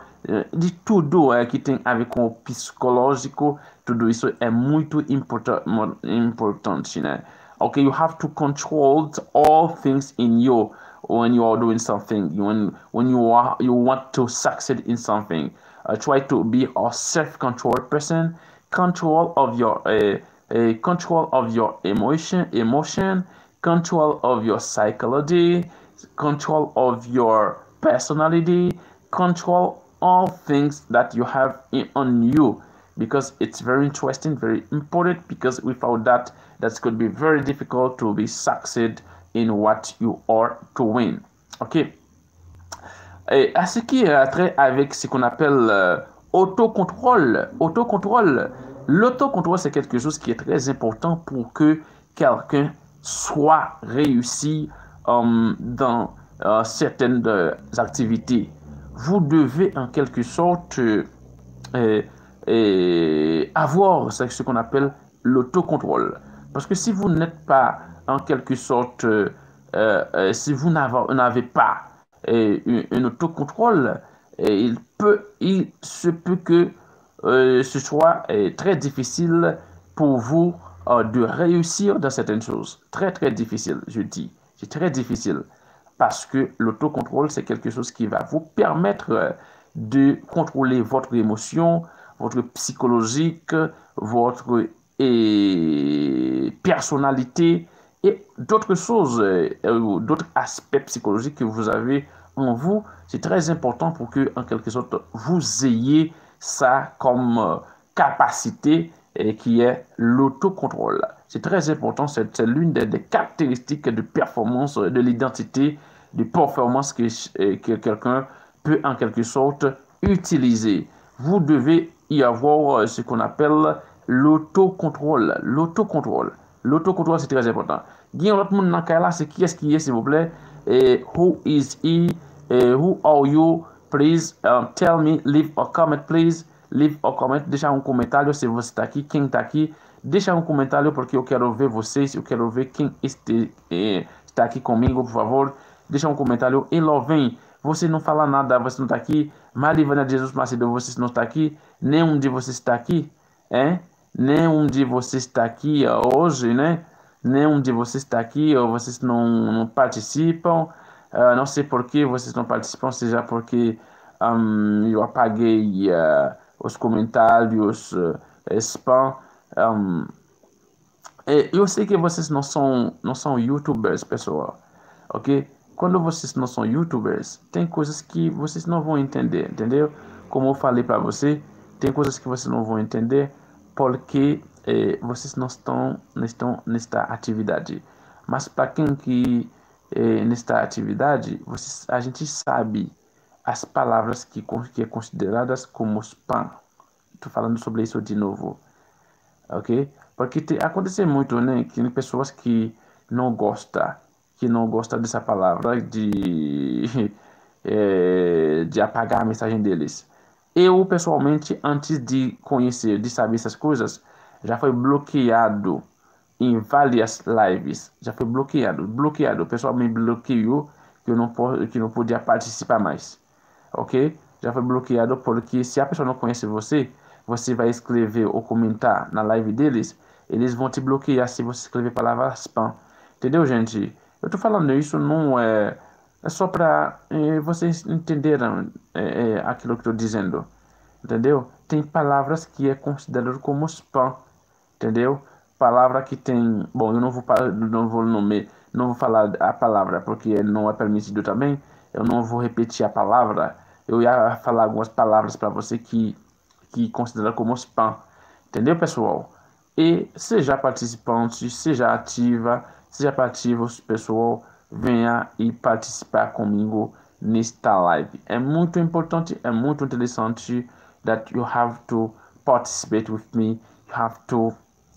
de tudo uh, que tem a ver com o psicológico, tudo isso é muito importa importante, né? Okay, you have to control all things in you when you are doing something, when when you are you want to succeed in something. Uh, try to be a self-controlled person. Control of your uh, uh, control of your emotion emotion. Control of your psychology. Control of your personality. Control all things that you have in, on you. Because it's very interesting, very important because without that, that's going to be very difficult to be succeed in what you are doing. Ok? Et à ce qui a trait avec ce qu'on appelle euh, autocontrôle, autocontrôle, l'autocontrôle c'est quelque chose qui est très important pour que quelqu'un soit réussi um, dans uh, certaines uh, activités. Vous devez en quelque sorte euh, euh, avoir ce qu'on appelle l'autocontrôle. Parce que si vous n'êtes pas en quelque sorte, euh, si vous n'avez pas un autocontrôle, il, peut, il se peut que ce soit très difficile pour vous de réussir dans certaines choses. Très, très difficile, je dis. C'est très difficile parce que l'autocontrôle, c'est quelque chose qui va vous permettre euh, de contrôler votre émotion, votre psychologique, votre et personnalité et d'autres choses, euh, d'autres aspects psychologiques que vous avez en vous. C'est très important pour que, en quelque sorte, vous ayez ça comme euh, capacité qui est l'autocontrôle. C'est très important, c'est l'une des, des, caractéristiques de performance, de l'identité, de performance que, que quelqu'un peut en quelque sorte utiliser. Vous devez y avoir ce qu'on appelle l'autocontrôle. L'autocontrôle. L'autocontrôle, c'est très important. Guillaume, l'autre monde dans là, c'est qui est-ce qui est, s'il vous plaît? Et who is he? Et who are you? Please um, tell me, leave a comment, please. Leave a comment, deixa um comentário se você está aqui, quem está aqui. Deixa um comentário porque eu quero ver vocês, eu quero ver quem este, eh, está aqui comigo, por favor. Deixa um comentário. E lá vem, você não fala nada, você não está aqui. Marivana Jesus Macedo, você não está aqui. Nenhum de vocês está aqui, é? Nenhum de vocês está aqui hoje, né? Nenhum de vocês está aqui ou vocês não, não participam. Uh, não sei por que vocês não participam, seja porque um, eu apaguei uh, os comentários uh, spam. Um, eu sei que vocês não são, não são youtubers, pessoal, ok? Quando vocês não são youtubers, tem coisas que vocês não vão entender, entendeu? Como eu falei para você, tem coisas que vocês não vão entender porque eh, vocês não estão, não estão nesta atividade. Mas para quem que eh, nesta atividade, vocês, a gente sabe as palavras que, que é consideradas como spam. Estou falando sobre isso de novo, ok? Porque te, acontece muito, né, que tem pessoas que não gostam, que não gostam dessa palavra de é, (laughs) de apagar a mensagem deles. Eu pessoalmente, antes de conhecer, de saber essas coisas, já foi bloqueado em várias lives, já foi bloqueado, bloqueado. O pessoal me bloqueou que eu não que não podia participar mais ok? Já foi bloqueado porque se a pessoa não conhece você, você vai escrever ou comentar na live deles, eles vão te bloquear se você escrever a palavra spam. Entendeu, gente? Eu tô falando isso não é é só para é, vocês entenderem é, é, aquilo que tô dizendo. Entendeu? Tem palavras que é considerado como spam. Entendeu? Palavra que tem. Bom, eu não vou, não vou nome, não vou falar a palavra porque não é permitido também eu não vou repetir a palavra, eu ia falar algumas palavras para você que, que considera como spam. Entendeu, pessoal? E seja participante, seja ativa, seja ativo, pessoal, venha e participar comigo nesta live. É muito importante, é muito interessante that you have to participate with me. You have to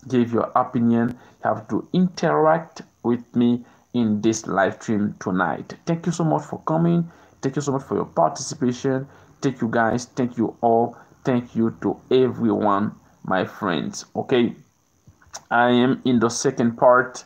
give your opinion. You have to interact with me in this live stream tonight. Thank you so much for coming. Thank you so much for your participation. Thank you guys. Thank you all. Thank you to everyone, my friends. Okay. I am in the second part.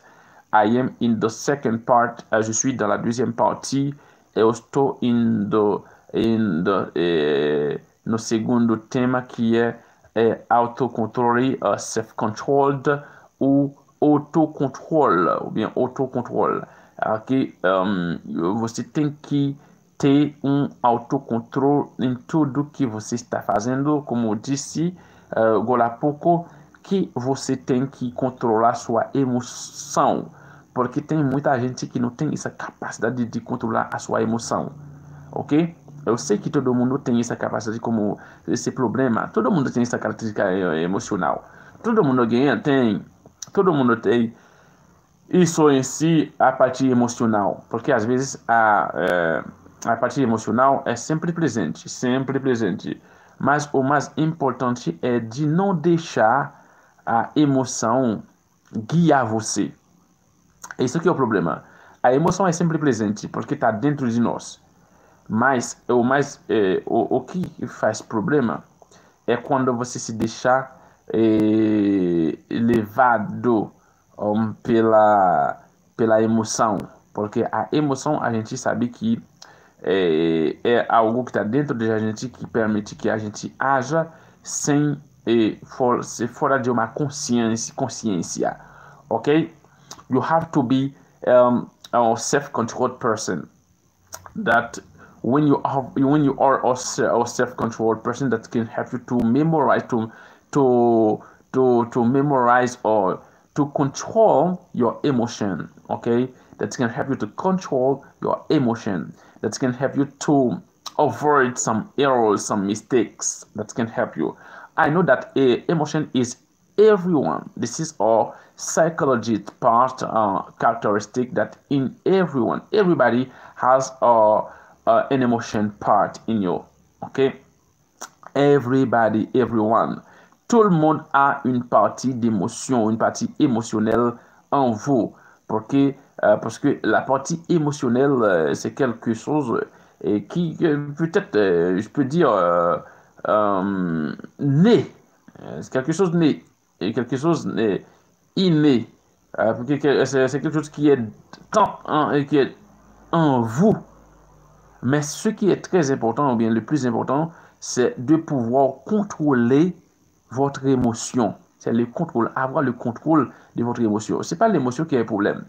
I am in the second part. Je suis dans la deuxième partie. Eu estou in the, in the, eh, no segundo tema que é, é autocontrole, uh, self-controlled ou autocontrole ou bien autocontrole. Ok, um, você tem que ter um autocontrole em tudo que você está fazendo, como eu disse uh, agora há pouco, que você tem que controlar sua emoção, porque tem muita gente que não tem essa capacidade de controlar a sua emoção, ok? Eu sei que todo mundo tem essa capacidade como esse problema. Todo mundo tem essa característica emocional. Todo mundo ganha, tem. Todo mundo tem isso em si a parte emocional. Porque às vezes a, é, a parte emocional é sempre presente, sempre presente. Mas o mais importante é de não deixar a emoção guiar você. Esse aqui é o problema. A emoção é sempre presente porque está dentro de nós. Mas o mais é, o, o que faz problema é quando você se deixar é, levado um, pela pela emoção, porque a emoção a gente sabe que é, é algo que está dentro de gente que permite que a gente haja sem é, for, fora de uma consciência consciência, ok? You have to be um, a self-controlled person. That when you have when you are a, self-controlled person that can help you to memorize to to to to memorize or to control your emotion okay? That can help you to control your emotion. That can help you to avoid some errors some mistakes that can help you. I know that a emotion is everyone. This is our psychology part uh, characteristic that in everyone everybody has uh, an emotion part in you. Okay? Everybody, everyone. Tout le monde a une partie d'émotion, une partie émotionnelle en vous. Que, euh, parce que la partie émotionnelle, euh, c'est quelque chose euh, qui, peut-être, je peux dire, né. C'est quelque chose né. Et quelque chose né, inné. c'est quelque chose qui est, en vous. Mais ce qui est très important, ou bien le plus important, c'est de pouvoir contrôler votre émotion. C'est le contrôle, avoir le contrôle de votre émotion. Ce n'est pas l'émotion qui est le problème.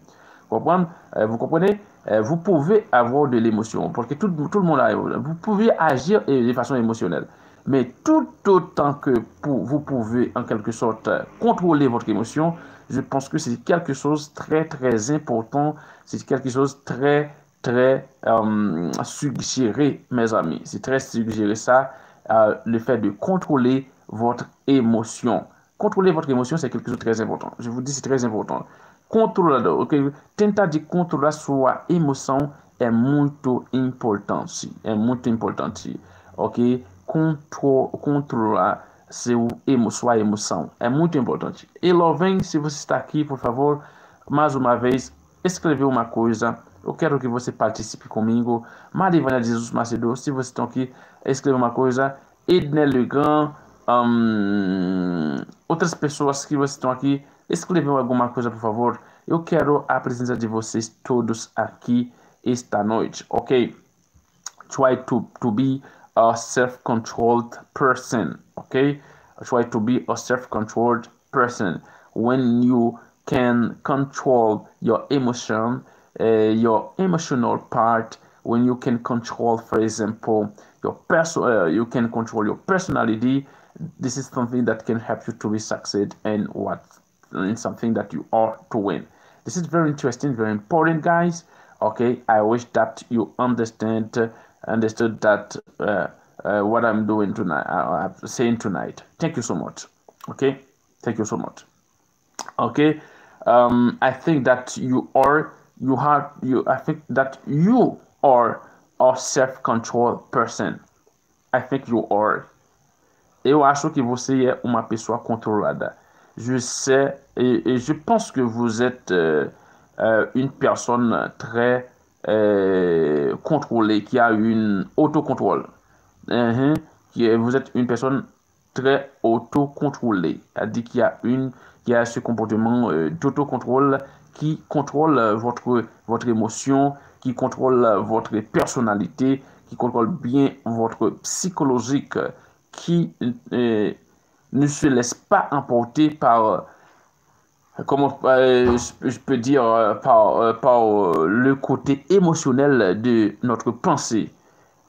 Euh, vous comprenez? Euh, Vous pouvez avoir de l'émotion, parce que tout, le monde a Vous pouvez agir de façon émotionnelle. Mais tout autant que vous pouvez, en quelque sorte, contrôler votre émotion, je pense que c'est quelque chose de très, très important. C'est quelque chose de très très euh, suggéré, mes amis. C'est très suggéré ça, euh, le fait de contrôler votre émotion. Contrôler votre émotion, c'est quelque chose de très important. Je vous dis, c'est très important. Contrôler, ok? Tentar de controlar sua emoção é muito importante. É muito importante, ok? Contro controlar seu emo, sua emoção é muito importante. E lá vem, se você está aqui, por favor, mais uma vez, escrever uma coisa eu quero que você participe comigo. Marivana Jesus Macedo, se vocês estão aqui, escreva uma coisa. Edna Legrand, um, outras pessoas que vocês estão aqui, escrevam alguma coisa, por favor. Eu quero a presença de vocês todos aqui esta noite, ok? Try to, to be a self-controlled person, ok? Try to be a self-controlled person. When you can control your emotion, uh, your emotional part when you can control for example your person uh, you can control your personality this is something that can help you to be succeed in what in something that you are to win this is very interesting very important guys okay i wish that you understand understood that uh, uh, what i'm doing tonight uh, i'm saying tonight thank you so much okay thank you so much okay um, i think that you are you have you I think that you are a self-control person. I think you are. Eu acho que você é uma pessoa controlada. Je sais et, et je pense que vous êtes euh, euh, une personne très euh, contrôlée, qui a une autocontrôle. Uh vous êtes une personne très autocontrôlée. C'est-à-dire qu'il y a une qui a ce comportement euh, d'autocontrôle qui contrôle euh, votre, votre émotion, qui contrôle euh, votre personnalité, qui contrôle bien votre psychologique, qui ne se laisse pas emporter par, comment je peux dire, par, par le côté émotionnel de notre pensée.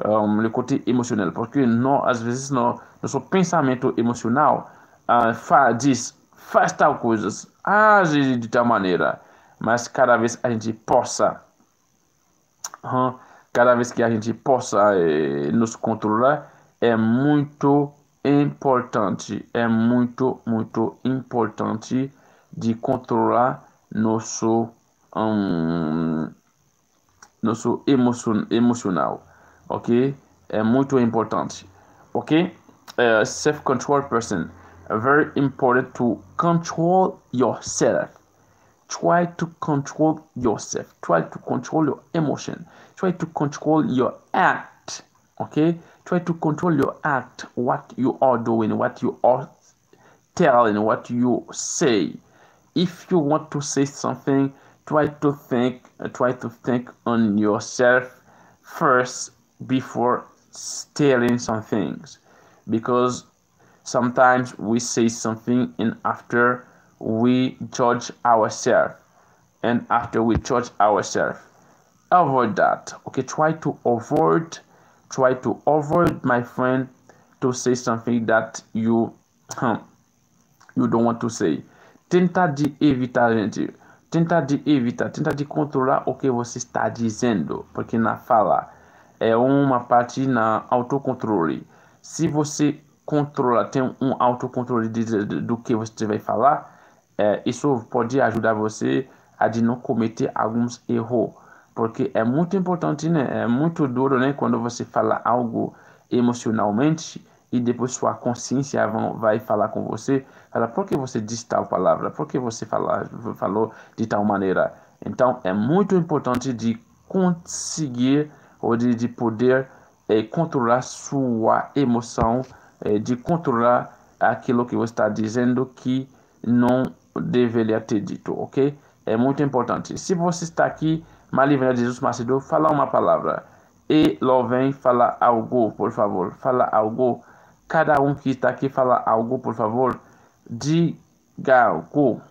le côté émotionnel. Parce que non, às vezes no, nosso pensamento emocional uh, fa, diz, faz tal coisas, age de tal maneira mas cada vez a gente possa cada vez que a gente possa é, nos controlar, é muito importante, é muito, muito importante de controlar nosso, um, nosso emocion, emocional, ok? É muito importante, ok? Uh, self-control person, very important to control yourself. Try to control yourself. Try to control your emotion. Try to control your act, okay? Try to control your act, what you are doing, what you are telling, what you say. If you want to say something, try to think, uh, try to think on yourself first before telling some things, because sometimes we say something and after we judge ourselves, and after we judge ourselves, avoid that. Okay, try to avoid try to avoid my friend to say something that you (laughs) you don't want to say. Tenta de evitar, gente. Tenta de evitar, tenta de controlar o que você está dizendo, porque na fala é uma parte na autocontrole. Se você controla, tem um autocontrole de, de, do que você vai falar, é, isso pode ajudar você a de não cometer alguns erros porque é muito importante, né? É muito duro, né? Quando você fala algo emocionalmente e depois sua consciência vai falar com você, fala por que você disse tal palavra, por que você fala, falou de tal maneira. Então é muito importante de conseguir ou de, de poder é, controlar sua emoção, é, de controlar aquilo que você está dizendo que não deveria ter dito, ok? É muito importante. Se você está aqui Malivina de Jesus Macedo, fala uma palavra. E Lovem, fala algo, por favor. Fala algo. Cada um que está aqui, fala algo, por favor. Diga algo.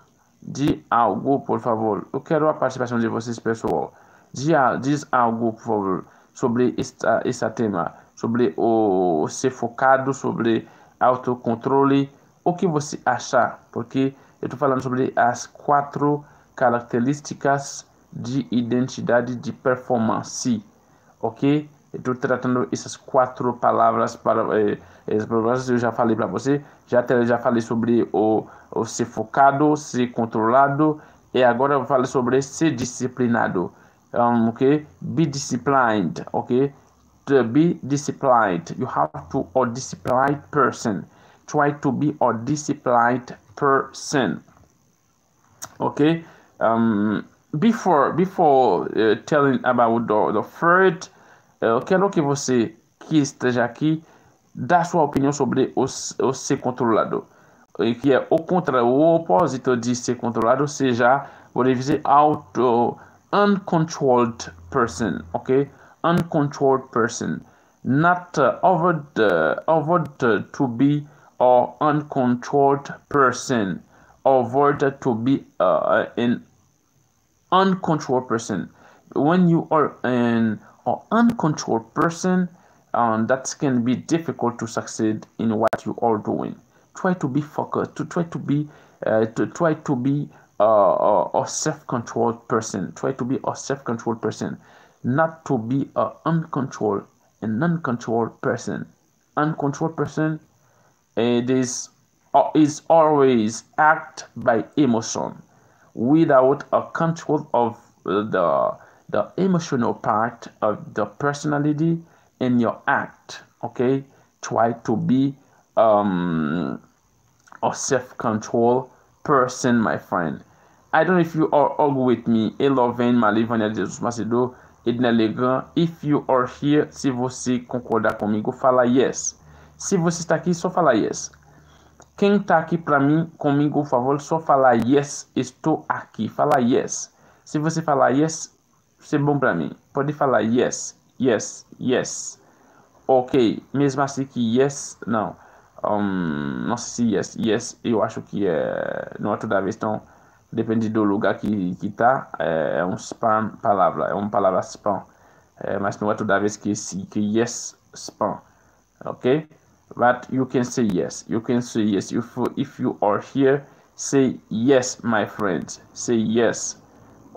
De algo, por favor. Eu quero a participação de vocês, pessoal. Diz algo, por favor, sobre esta, esse tema. Sobre o ser focado, sobre autocontrole. O que você achar? Porque eu estou falando sobre as quatro características de identidade de performance, ok? Estou tratando essas quatro palavras para eh, eu já falei para você, já já falei sobre o, o ser focado, ser controlado e agora eu falo sobre ser disciplinado, um, ok? Be disciplined, ok? To be disciplined, you have to a disciplined person. Try to be a disciplined person, ok? Um, before before uh, telling about the, the third, eu quero que você que esteja aqui dá sua opinião sobre o, o ser controlado, que é o contra o opósito de ser controlado, seja pode dizer auto uncontrolled person, ok? Uncontrolled person, not uh, over to be or uncontrolled person, avoid to be uh, in uncontrolled person. When you are an uncontrolled person, um, that can be difficult to succeed in what you are doing. Try to be focused. To try to be uh, to try to be uh, a self-controlled person. Try to be a self-controlled person, not to be a uncontrolled and non-controlled person. Uncontrolled person, it is uh, is always act by emotion without a control of the the emotional part of the personality in your act okay? Try to be um a self-control person my friend. I don't know if you are all with me. Eloven Malivania Jesus Macedo Edna Legrand if you are here se você concorda comigo fala yes. Se você está aqui só fala yes. Quem está aqui para mim, comigo, por favor, só falar yes, estou aqui. Fala yes. Se você falar yes, é bom para mim. Pode falar yes, yes, yes. Ok, mesmo assim que yes, não. Um, não sei se yes, yes, eu acho que é, não é toda vez, então depende do lugar que, que tá, é, é um spam palavra, é uma palavra spam. É, mas não é toda vez que, que yes, spam. Ok? but you can say yes you can say yes if, if you are here say yes my friends say yes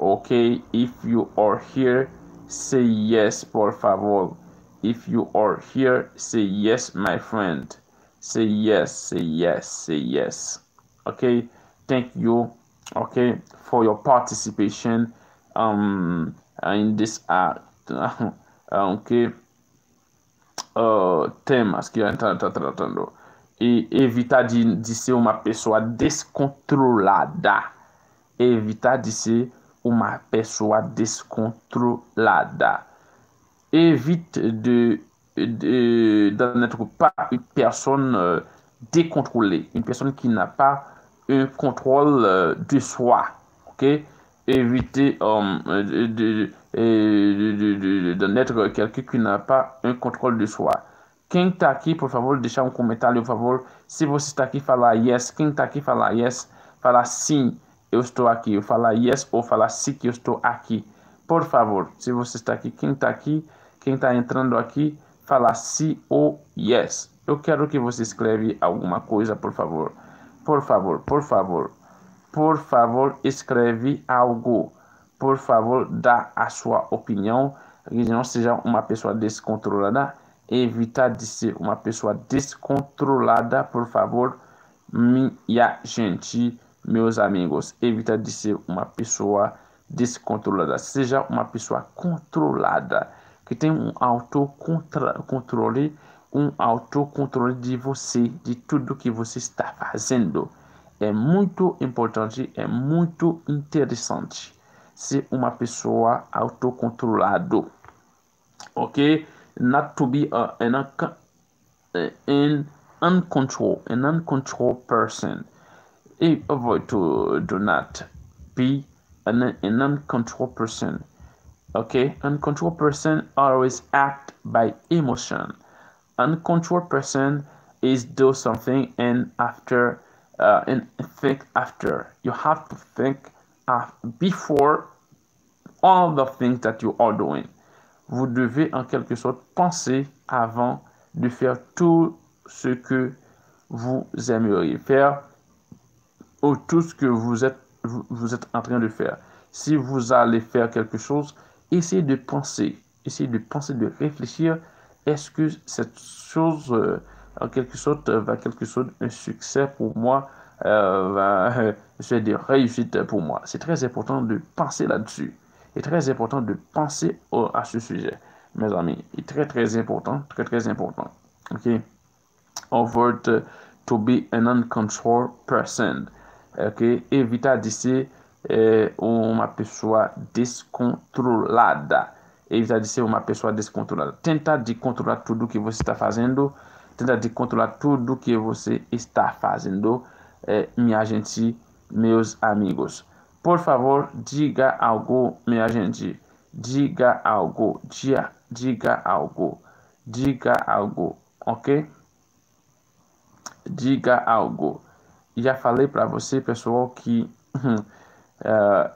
Okay, if you are here, say yes, por favor. If you are here, say yes, my friend. Say yes, say yes, say yes. Okay, thank you, okay, for your participation um, in this act. (laughs) Ah, okay, uh, temas que eu estou tratando. E evitar de, de ser uma pessoa descontrolada. Evitar de ser uma pessoa descontrolada. Évite de, de, de n'être pas une personne euh, décontrôlée, une personne qui n'a pas un contrôle euh, de soi. ok Éviter um, euh, de, de, de de n'être quelqu'un qui n'a pas un contrôle de soi. Quem está aqui, por favor, deixar um comentário, por favor. Se você está aqui, falar yes. Quem está aqui, falar yes. Falar sim. Eu estou aqui. Falar yes ou falar sim que eu estou aqui. Por favor, se você está aqui, quem está aqui, quem está entrando aqui, falar sim ou yes. Eu quero que você escreve alguma coisa, por favor. Por favor, por favor. Por favor, escreve algo. Por favor, dá a sua opinião. Que não seja uma pessoa descontrolada. Evitar de ser uma pessoa descontrolada, por favor. Minha gente, meus amigos. Evita de ser uma pessoa descontrolada. Seja uma pessoa controlada. Que tem um autocontrole. Um autocontrole de você, de tudo que você está fazendo. é muito importante, é muito interessante ser uma pessoa autocontrolado, ok? Not to be an, an uncontrolled, an uncontrolled person. Avoid to do not be an, an uncontrolled person. Okay, uncontrolled person always act by emotion. Uncontrolled person is do something and after uh, and think after. You have to think before all the things that you are doing. Vous devez en quelque sorte penser avant de faire tout ce que vous aimeriez faire ou tout ce que vous êtes, vous êtes en train de faire. Si vous allez faire quelque chose, essayez de penser, essayez de penser, de réfléchir. Est-ce que cette chose euh, en quelque sorte, va quelque chose, un succès pour moi, euh, va (laughs) euh, des réussites pour moi? C'est très important de penser là-dessus. C'est très important de penser à ce sujet, mes amis. C'est très, très important, très, très important. OK? Avoid to be an uncontrolled person. OK? Evitar de ser é, uma pessoa descontrolada. Evitar de ser uma pessoa descontrolada. Tentar de controlar tudo que você está fazendo Tenta de controlar tudo que você está fazendo, é, minha gente, meus amigos. Por favor, diga algo, minha gente. Diga algo, dia, diga algo, diga algo, ok? Diga algo. Já falei para você, pessoal, que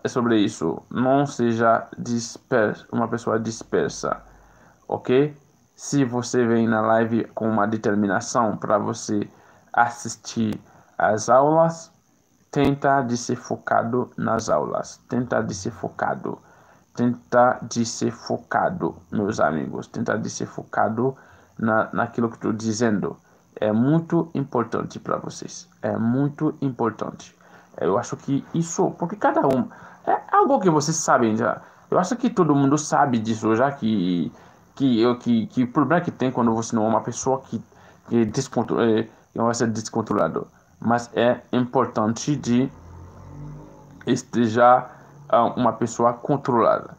é sobre isso. Não seja disperso, uma pessoa dispersa, ok? Se você vem na live com uma determinação para você assistir às aulas, tenta de ser focado nas aulas, tenta de ser focado, tenta de ser focado, meus amigos, tenta de ser focado na, naquilo que estou dizendo. É muito importante para vocês, é muito importante. Eu acho que isso, porque cada um, é algo que vocês sabem já. Eu acho que todo mundo sabe disso, já que que, eu, que, que o problema que tem quando você não é uma pessoa que, que, descontro, é, vai ser descontrolado. Mas é importante de esteja uh, uma pessoa controlada.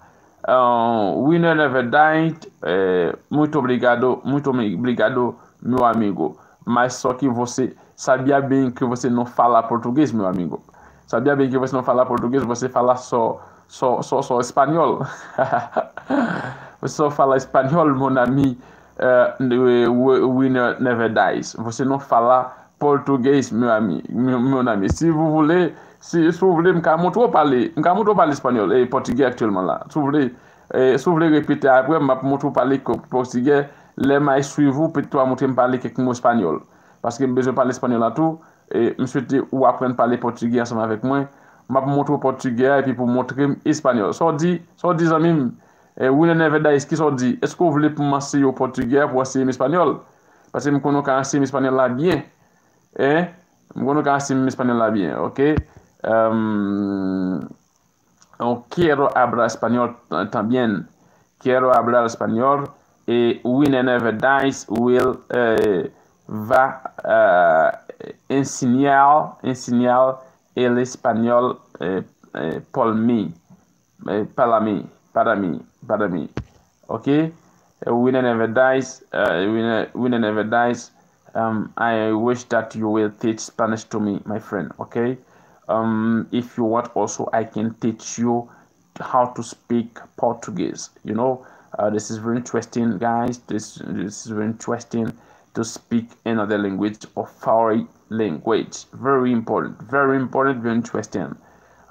Um, Winner Never Died, é, muito obrigado, muito obrigado, meu amigo. Mas só que você sabia bem que você não fala português, meu amigo. Sabia bem que você não fala português, você fala só, só, só, só espanhol. (laughs) Você só fala espanhol, mon ami. Uh, winner never dies. Você não fala português, meu amigo, meu, meu ami. Se vous voulez, si, si vous voulez, me montrer parler, me montrer parler espagnol et portugais actuellement là. Si vous voulez, eh, si vous voulez répéter après, me montrer parler portugais, les mailles suivent peut-être toi montrer me parler quelques mots espagnol. Parce que je besoin parler espagnol à tout. Et me souhaiter ou apprendre parler portugais ensemble avec moi. M'a montrer portugais et puis pour montrer espagnol. Ça dit ça dit amis et oui never dies qui ça dit. Est-ce que vous voulez pour m'enseigner au portugais pour enseigner espagnol? Parce que me connais quand enseigner espagnol là bien. Eh, et me connais quand enseigner espagnol là bien OK? Um, quiero hablar espagnol también quiero hablar espagnol. E Winnie Never Dies will eh, va ensinyal ensinyal el Espanyol eh, por mi. Para mi. Para mi. Para mi. Ok? Winner never dies. Uh, winner, winner never dies. Um, I wish that you will teach Spanish to me, my friend. Okay? Um, if you want, also, I can teach you how to speak Portuguese. You know, uh, this is very interesting, guys. This this is very interesting to speak another language or foreign language. Very important. Very important. Very interesting.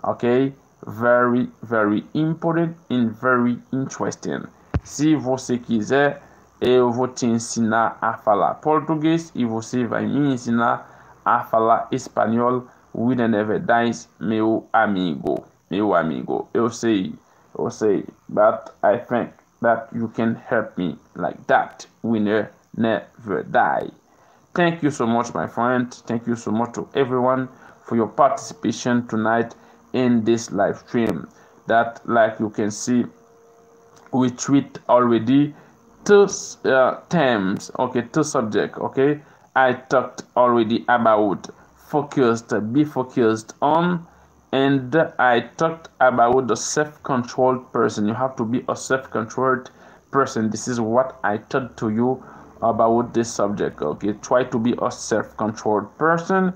Okay? very, very important and very interesting. Se você quiser, eu vou te ensinar a falar português e você vai me ensinar a falar espanhol. Winner never dies, meu amigo. Meu amigo. Eu sei, eu sei, but I think that you can help me like that. Winner never die. Thank you so much, my friend. Thank you so much to everyone for your participation tonight. in this live stream that like you can see we treat already two uh, terms okay two subject okay i talked already about focused be focused on and i talked about the self-controlled person you have to be a self-controlled person this is what i taught to you about this subject okay try to be a self-controlled person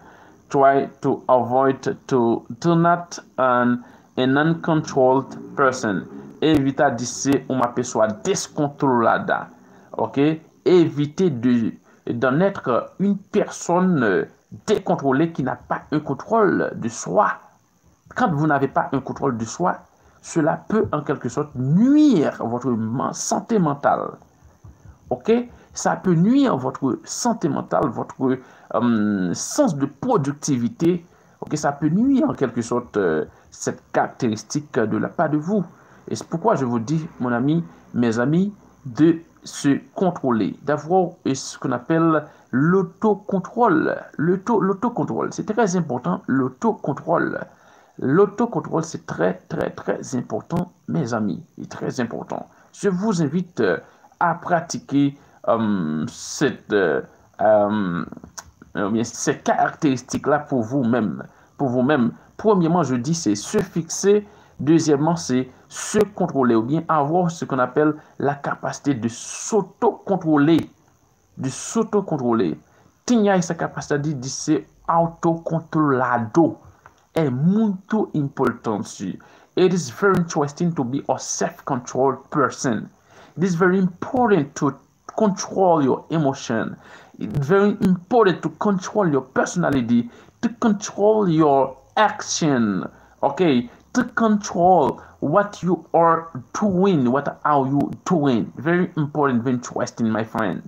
try to avoid to do not an, an uncontrolled person. Evita de ser uma pessoa descontrolada. Ok? Évitez de d'en être une personne décontrôlée qui n'a pas un contrôle de soi. Quand vous n'avez pas un contrôle de soi, cela peut en quelque sorte nuire à votre santé mentale. Ok? Ça peut nuire à votre santé mentale, votre euh, sens de productivité. Ok, ça peut nuire en quelque sorte euh, cette caractéristique de la part de vous. Et c'est pourquoi je vous dis, mon ami, mes amis, de se contrôler, d'avoir ce qu'on appelle l'autocontrôle. L'autocontrôle, c'est très important, l'autocontrôle. L'autocontrôle, c'est très, très, très important, mes amis, et très important. Je vous invite euh, à pratiquer cette euh, ces caractéristiques-là pour vous-même. Pour vous-même. Premièrement, je dis, c'est se fixer. Deuxièmement, c'est se contrôler ou bien avoir ce qu'on appelle la capacité de s'auto-contrôler. De s'auto-contrôler. Tinha essa capacidade de ser autocontrolado. É muito importante. It is very interesting to be a self-controlled person. It is very important to control your emotion. It's very important to control your personality, to control your action, okay? To control what you are doing, what are you doing. Very important, very interesting, my friend.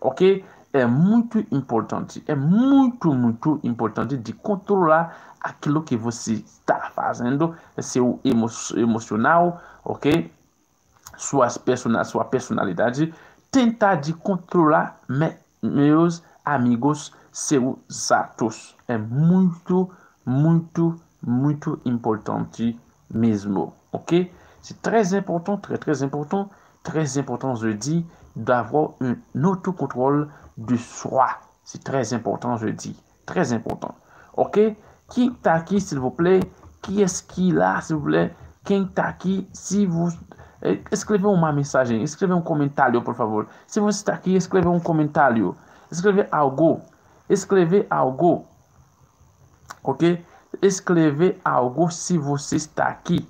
Ok? É muito importante, é muito, muito importante de controlar aquilo que você está fazendo, seu emo emocional, ok? Suas person sua personalidade, tentar de controlar meus amigos seus atos. É muito, muito, muito importante mesmo. Ok? C'est très important, très, très important, très important, je dis, d'avoir un autocontrôle de soi. C'est très important, je dis. Très important. Ok? Qui t'a qui, s'il vous plaît? Qui est-ce qui là, s'il vous plaît? Quem tá aqui? Se vous escreveu uma mensagem, escreveu um comentário, por favor. Se você está aqui, escreveu um comentário. Escrever algo. Escrever algo. Ok? Escrever algo se você está aqui.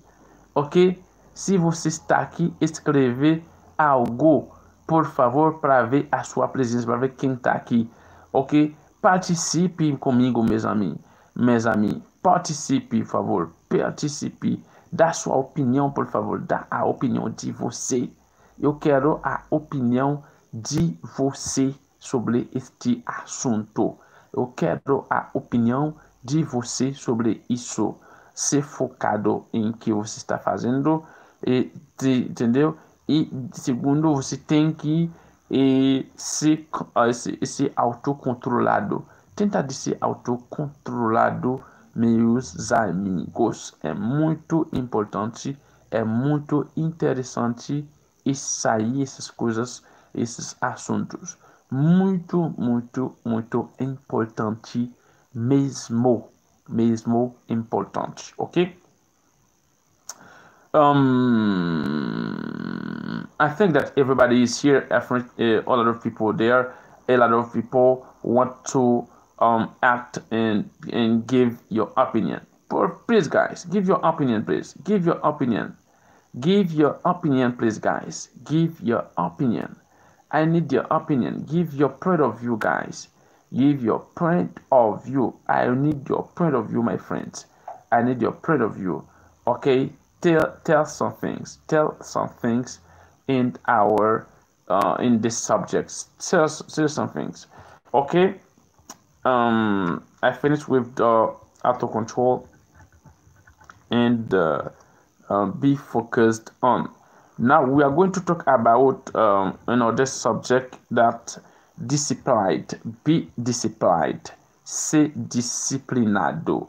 Ok? Se você está aqui, escrever algo. Por favor, para ver a sua presença, para ver quem está aqui. Ok? Participe comigo, meus amigos. Meus amigos, participe, por favor. Participe. Dá sua opinião, por favor. Dá a opinião de você. Eu quero a opinião de você sobre este assunto. Eu quero a opinião de você sobre isso. Ser focado em que você está fazendo, e, entendeu? E segundo, você tem que e, ser, ser, ser autocontrolado. Tenta de ser autocontrolado, meus amigos. É muito importante, é muito interessante e sair essas coisas, esses assuntos. Muito, muito, muito importante mesmo. Mesmo importante, ok? Um, I think that everybody is here. A lot of people there. A lot of people want to um, act and and give your opinion. But please, guys, give your opinion, please. Give your opinion. Give your opinion, please, guys. Give your opinion. I need your opinion. Give your point of view, guys. Give your point of view. I need your point of view, my friends. I need your point of view. Okay, tell tell some things. Tell some things in our uh, in this subject. Tell tell some things. Okay. Um, I finished with the auto control and uh, uh, be focused on. Now we are going to talk about um, another subject that disciplined. Be disciplined. C'est disciplinado.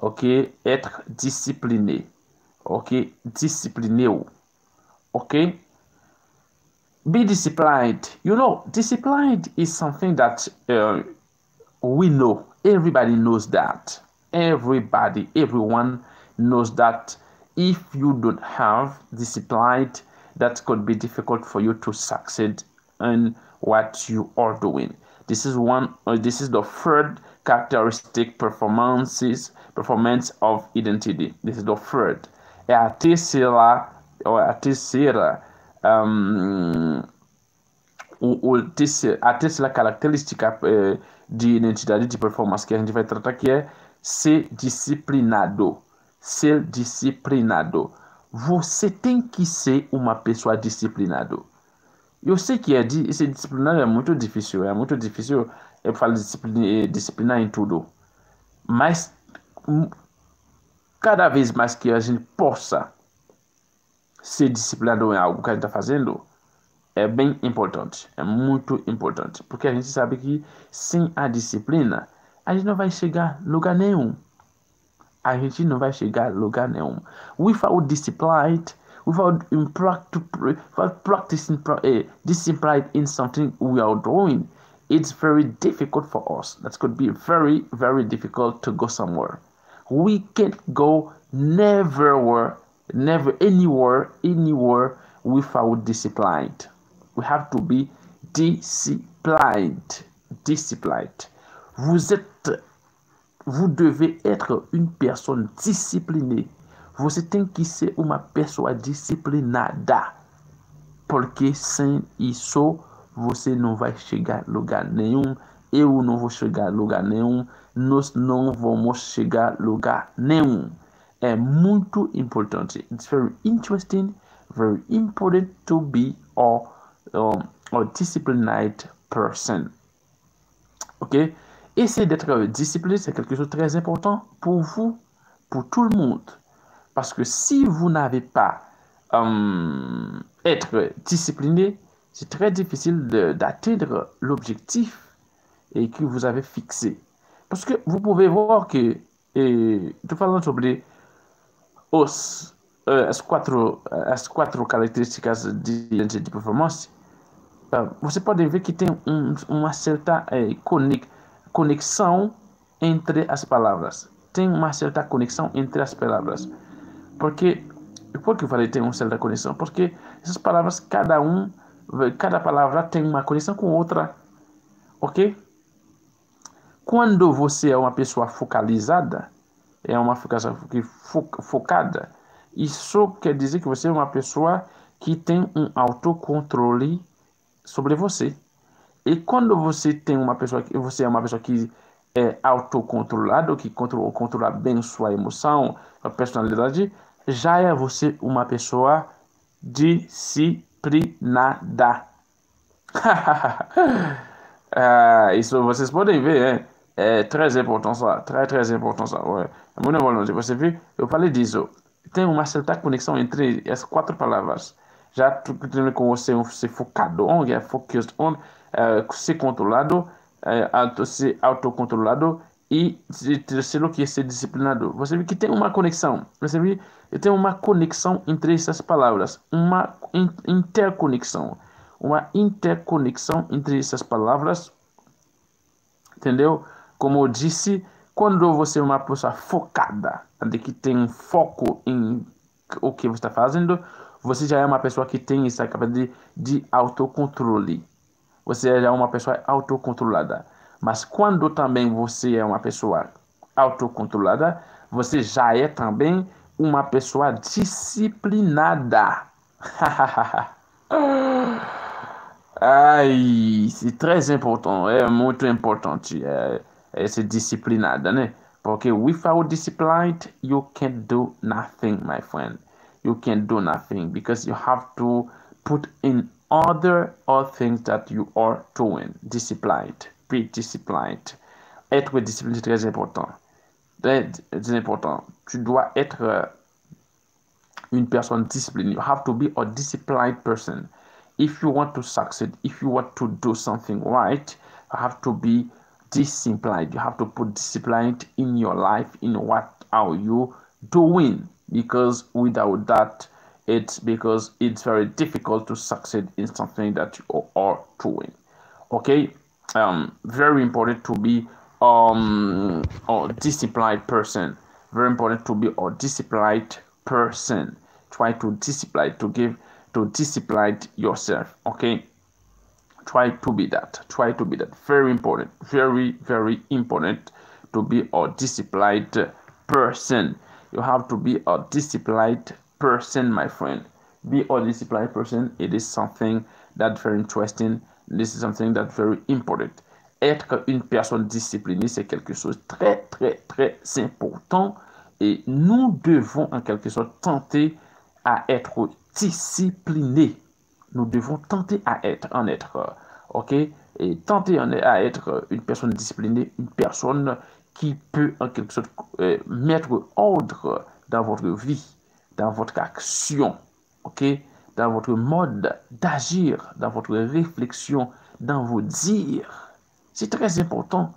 Ok? Être discipliné. Ok? Discipliné. Ok? Be disciplined. You know, disciplined is something that uh, we know. Everybody knows that. Everybody, everyone knows that if you don't have discipline, that could be difficult for you to succeed in what you are doing. This is one. Uh, this is the third characteristic performances performance of identity. This is the third. A terceira, ou a terceira, um, o, a terceira característica eh, de identidade de performance que a gente vai tratar que é ser disciplinado. Ser disciplinado. Você tem que ser uma pessoa disciplinada. Eu sei que é, ser disciplinado é muito difícil. É muito difícil eu falo disciplina, eh, disciplinar em tudo. Mas hum, cada vez mais que a gente possa ser disciplinado em algo que a gente está fazendo, é bem importante. É muito importante. Porque a gente sabe que sem a disciplina, a gente não vai chegar lugar nenhum a gente não vai chegar lugar nenhum. Without discipline, without, practicing uh, discipline in something we are doing, it's very difficult for us. That could be very, very difficult to go somewhere. We can't go never, never anywhere, anywhere without discipline. We have to be disciplined. Disciplined. Vous êtes Vous devez être une personne disciplinée. Você tem que ser uma pessoa disciplinada. Porque sem isso você não vai chegar a lugar nenhum. Eu não vou chegar a lugar nenhum. Nós não vamos chegar a lugar nenhum. É muito importante. It's very interesting, very important to be a, um, a disciplined person. Ok? Essayer d'être discipliné, c'est quelque chose de très important pour vous, pour tout le monde. Parce que si vous n'avez pas euh, être discipliné, c'est très difficile d'atteindre l'objectif et que vous avez fixé. Parce que vous pouvez voir que, et, de façon sobre os, as, quatro, as quatro características de, de performance, você pode ver que tem um, uma certa uh, conexão entre as palavras. Tem uma certa conexão entre as palavras. Porque, por que eu falei tem uma certa conexão? Porque essas palavras, cada um, cada palavra tem uma conexão com outra. Ok? Quando você é uma pessoa focalizada, é uma focação focada, isso quer dizer que você é uma pessoa que tem um autocontrole sobre você. E quando você tem uma pessoa que você é uma pessoa que é autocontrolado, que controla, controla bem sua emoção, a personalidade, já é você uma pessoa disciplinada. (laughs) ah, isso vocês podem ver, hein? é très important ça, très très important ça. Ouais. É muito importante. Você viu? Eu falei disso. Tem uma certa conexão entre as quatro palavras. Já tem como você se focado on, é focused on, é, se controlado, é, auto, se autocontrolado e terceiro que é ser disciplinado. Você vê que tem uma conexão. Você vê que tem uma conexão entre essas palavras, uma interconexão, uma interconexão entre essas palavras. Entendeu? Como eu disse, quando você é uma pessoa focada, de que tem foco em o que você está fazendo, você já é uma pessoa que tem essa capacidade de, de autocontrole. Você já é uma pessoa autocontrolada. Mas quando também você é uma pessoa autocontrolada, você já é também uma pessoa disciplinada. (laughs) Ai, c'est très important, é muito importante é, é ser disciplinada, né? Porque without discipline, you can't do nothing, my friend. You can't do nothing because you have to put in other all things that you are doing. Disciplined, be disciplined. Être discipliné, c'est très important. C'est important. Tu dois être euh, une personne disciplinée. You have to be a disciplined person. if you want to succeed, if you want to do something right, you have to be disciplined. You have to put discipline in your life, in what are you doing, because without that, it's because it's very difficult to succeed in something that you are doing. Okay, um, very important to be um a disciplined person. Very important to be a disciplined person. Try to discipline to give to discipline yourself. Okay? Try to be that. Try to be that. Very important. Very very important to be a disciplined person you have to be a disciplined person my friend. Be a disciplined person. It is something that very interesting. This is something that very important. Être une personne disciplinée c'est quelque chose très très très important. Et nous devons en quelque sorte tenter à être discipliné. Nous devons tenter à être, en être, ok? Et tenter à être une personne disciplinée, une personne qui peut en quelque sorte euh, mettre ordre dans votre vie, dans votre action, ok? Dans votre mode d'agir, dans votre réflexion, dans vos dires. C'est très important.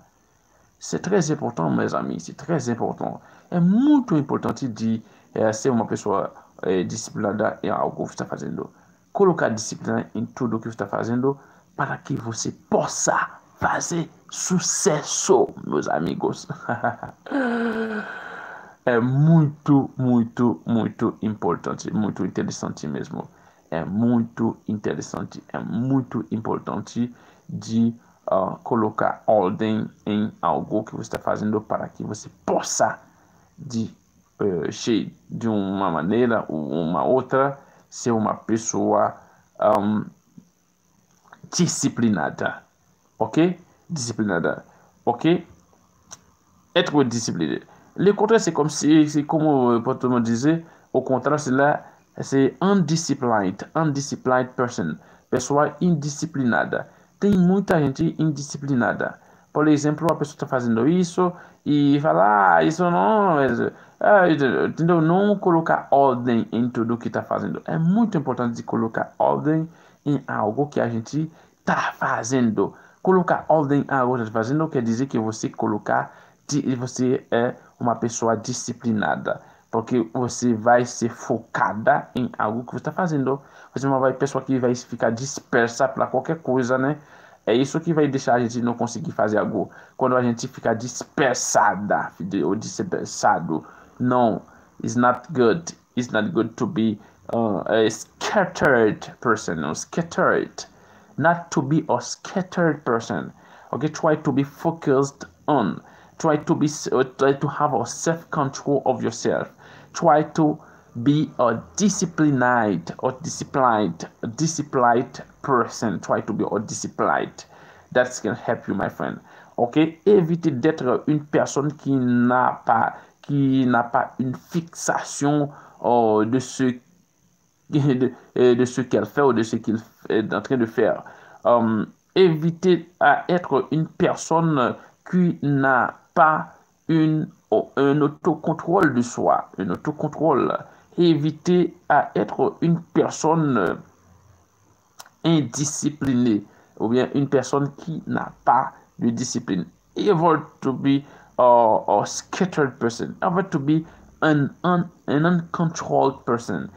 C'est très important, mes amis, c'est très important. É muito importante de é, ser uma pessoa é, disciplinada em algo que está fazendo. Colocar disciplina em tudo que está fazendo para que você possa fazer sucesso, meus amigos. (laughs) é muito, muito, muito importante, muito interessante mesmo. É muito interessante, é muito importante de uh, colocar ordem em algo que você está fazendo para que você possa de uh, de uma maneira ou uma outra ser uma pessoa um, disciplinada, ok? Disciplinada, ok? Être discipliné. Le contraire, c'est comme si, comme euh, me disait, au contraire, c'est là, c'est undisciplined, undisciplined person, pessoa indisciplinada. Tem muita gente indisciplinada. Por exemplo, uma pessoa está fazendo isso e fala, ah, isso não, ah, entendeu? Não colocar ordem em tudo que está fazendo. É muito importante colocar ordem em algo que a gente está fazendo. Colocar ordem em algo que está fazendo quer dizer que você colocar, você é uma pessoa disciplinada. Porque você vai ser focada em algo que você está fazendo. Você não vai pessoa que vai ficar dispersa para qualquer coisa, né? É isso que vai deixar a gente não conseguir fazer algo. Quando a gente fica dispersada ou dispersado. Não, it's not good. It's not good to be uh, a scattered person. Scattered. Not to be a scattered person. Okay, try to be focused on. Try to be uh, try to have a self control of yourself. Try to be a disciplined or disciplined disciplined person try to be a disciplined that can help you my friend ok évitez d'être une personne qui n'a pas qui n'a pas une fixation oh, de ce de, ce qu'elle fait ou de ce qu'il est en train de faire um, évitez à être une personne qui n'a pas une, un autocontrôle de soi un autocontrôle éviter à être une personne euh, indisciplinée ou bien une personne qui n'a pas de discipline. Avoid to be a, a scattered person. Avoid to be an, un, an uncontrolled person.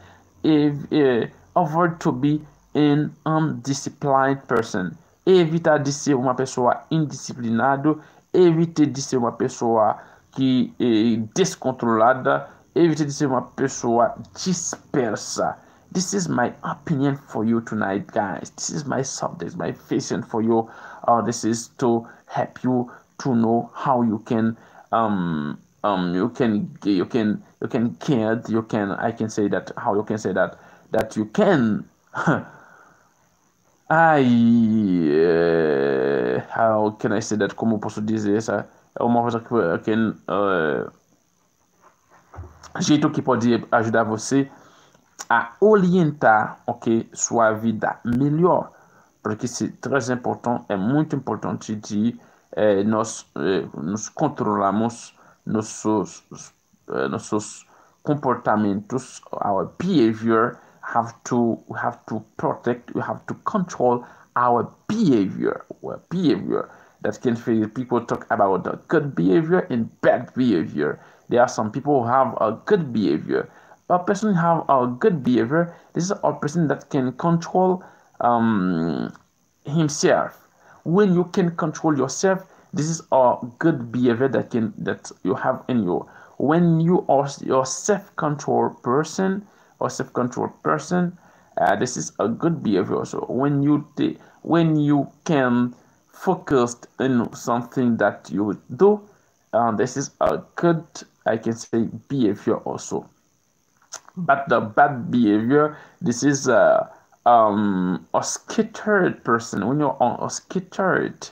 Avoid to be an undisciplined person. Evita de ser uma pessoa indisciplinada. Evite de ser uma pessoa que é descontrolada. Evite de ser uma pessoa dispersa. This is my opinion for you tonight, guys. This is my subject, my vision for you. Uh, this is to help you to know how you can um um you can you can you can get you can I can say that how you can say that that you can (laughs) I uh, how can I say that como posso dizer essa é uma coisa que, que uh, jeito que pode ajudar você a orientar ok, sua vida melhor. Porque é très important, é muito importante de eh, nós eh, nos controlarmos nossos, eh, nossos comportamentos, our behavior have to we have to protect, we have to control our behavior, our behavior. That can feel people talk about the good behavior and bad behavior. There are some people who have a good behavior a person have a good behavior this is a person that can control um, himself when you can control yourself this is a good behavior that can that you have in you when you are your self-control person or self-control person uh, this is a good behavior. So when you when you can focus in something that you do uh, this is a good i can say behavior also. But the bad behavior this is a um a scattered person. When you're on a scattered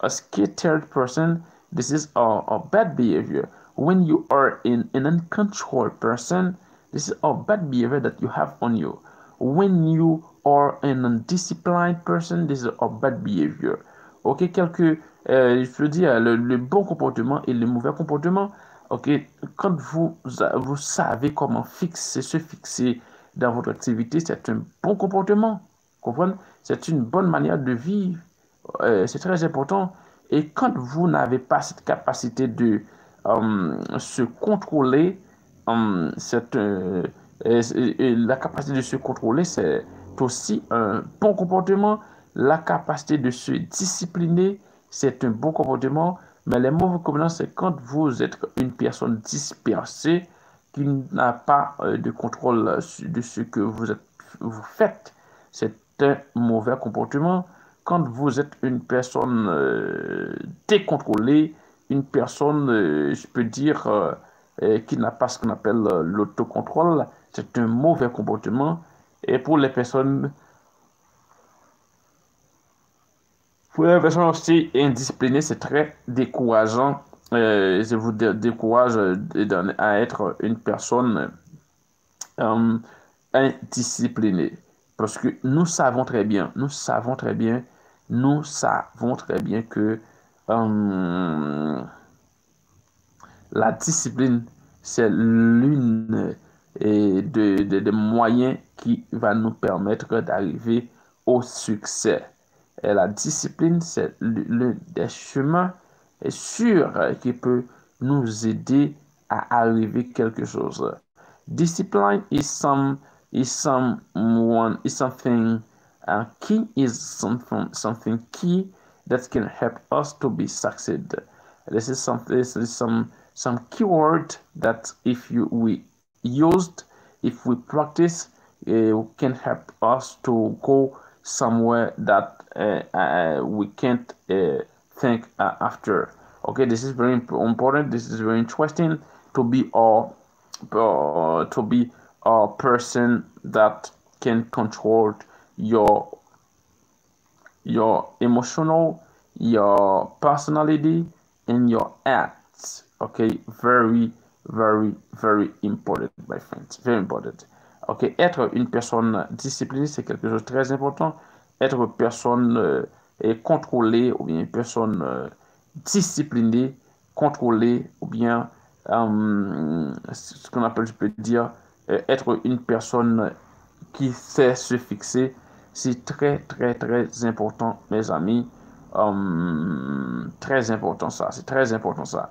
a scattered person this is a, a bad behavior when you are in an uncontrolled person this is a bad behavior that you have on you when you are an undisciplined person this is a bad behavior ok quelques euh, je veux dire le, le bon comportement et le mauvais comportement Ok, quand vous, vous savez comment fixer, se fixer dans votre activité, c'est un bon comportement. Comprenez? C'est une bonne manière de vivre. Euh, c'est très important. Et quand vous n'avez pas cette capacité de euh, se contrôler, euh, cette, la capacité de se contrôler, c'est aussi un bon comportement. La capacité de se discipliner, c'est un bon comportement. Mais les mauvais comportements, c'est quand vous êtes une personne dispersée qui n'a pas euh, de contrôle de ce que vous, vous faites. C'est un mauvais comportement. Quand vous êtes une personne euh, décontrôlée, une personne, euh, je peux dire, qui n'a pas ce qu'on appelle l'autocontrôle, c'est un mauvais comportement. Et pour les personnes Pour les personnes aussi indisciplinées, c'est très décourageant. Euh, je vous décourage à être une personne euh, indisciplinée. Parce que nous savons très bien, nous savons très bien, nous savons très bien que euh, la discipline, c'est l'une des de, moyens qui va nous permettre d'arriver au succès. Et la discipline, c'est l'un des chemins sûrs qui peut nous aider à arriver quelque chose. Discipline is some is someone is something key is something something key that can help us to be succeed. This is something this is some some keyword that if you we used if we practice uh, can help us to go somewhere that uh, uh, we can't uh, think after. Okay, this is very important. This is very interesting to be a to be a person that can control your your emotional, your personality, and your acts. Okay, very, very, very important, my friends. Very important. Ok, être une personne disciplinée, c'est quelque chose de très important. Être personne euh, contrôlée ou bien personne euh, disciplinée, contrôlée ou bien euh, ce qu'on appelle, je peux dire, etre une person ki se se fikse, si tre, tre, tre important, mes ami, tre important sa, si tre important sa.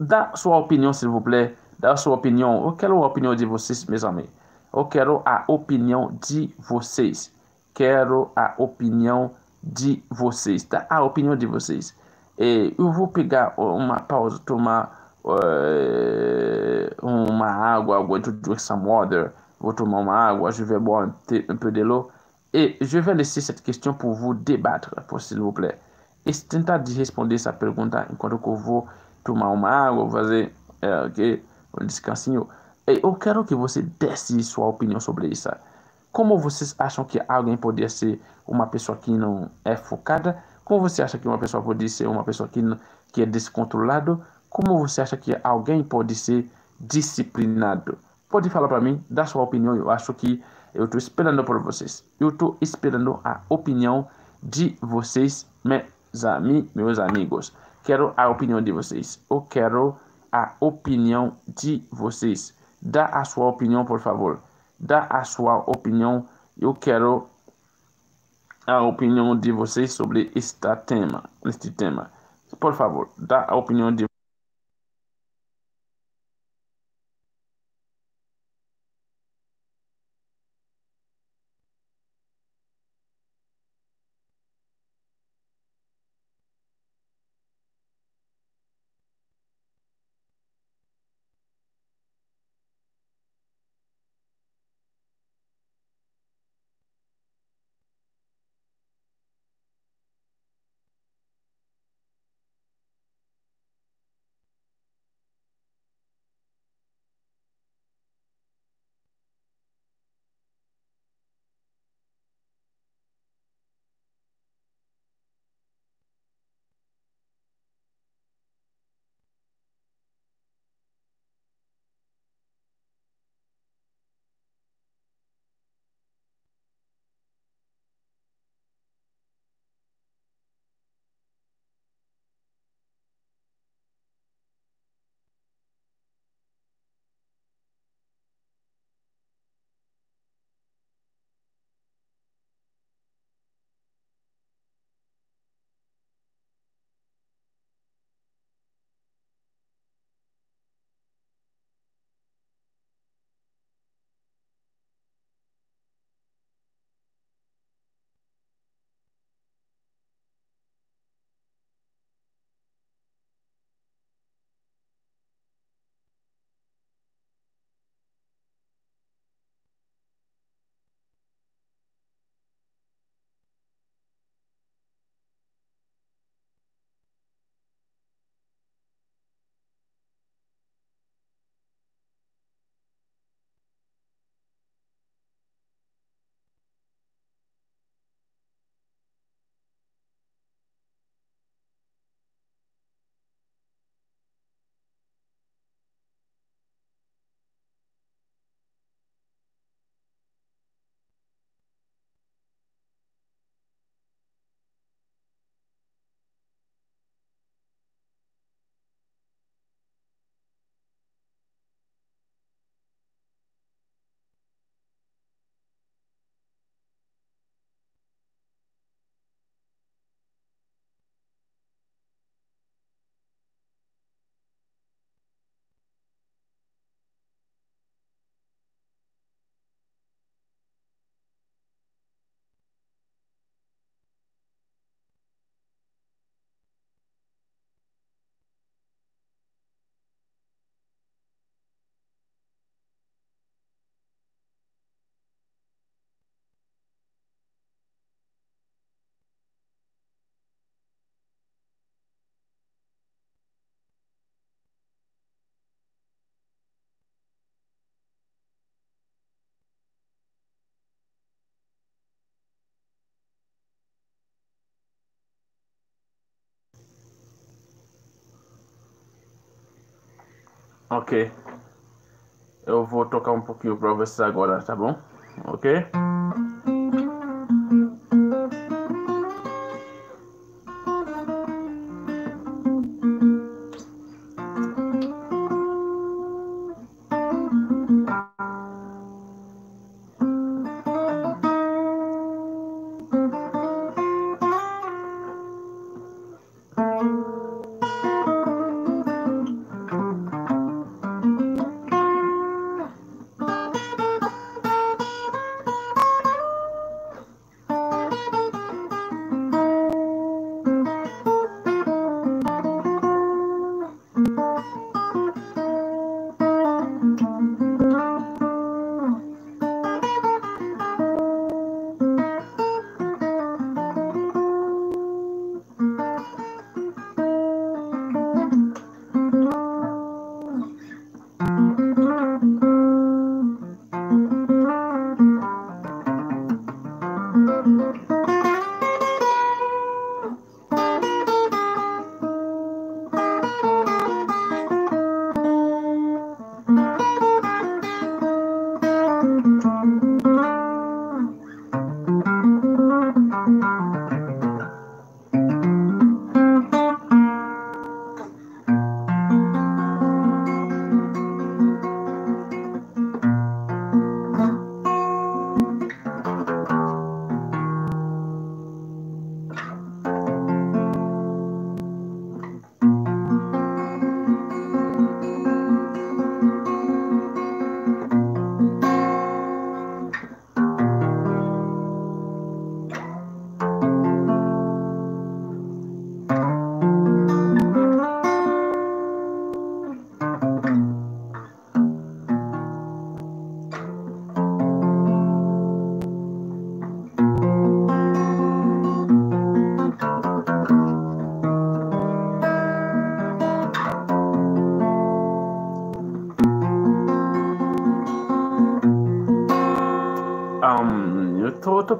Da sou opinyon, sil vouple, da sou opinyon, ou kero opinyon di vosis, mes ami? Ou kero a opinyon di vosis? Kero a opinyon di vosis? Da a opinyon di vosis? E eu vou pegar uma pausa, tomar uh, uma água, going to drink some water. Vou tomar uma água, je vais boire un, un peu de l'eau. Et je vais laisser cette question pour vous débattre, s'il vous plaît. E tentar de responder essa pergunta enquanto que eu vou tomar uma água, fazer é, okay, um descansinho. E eu quero que você desse sua opinião sobre isso. Como vocês acham que alguém poderia ser uma pessoa que não é focada? Como você acha que uma pessoa pode ser uma pessoa que, que é descontrolado? Como você acha que alguém pode ser disciplinado? Pode falar para mim, dá sua opinião. Eu acho que eu estou esperando por vocês. Eu estou esperando a opinião de vocês, meus, ami, meus amigos. Quero a opinião de vocês. Eu quero a opinião de vocês. Dá a sua opinião, por favor. Dá a sua opinião. Eu quero a opinião de vocês sobre este tema, este tema. Por favor, dá a opinião de Ok. Eu vou tocar um pouquinho para vocês agora, tá bom? Ok?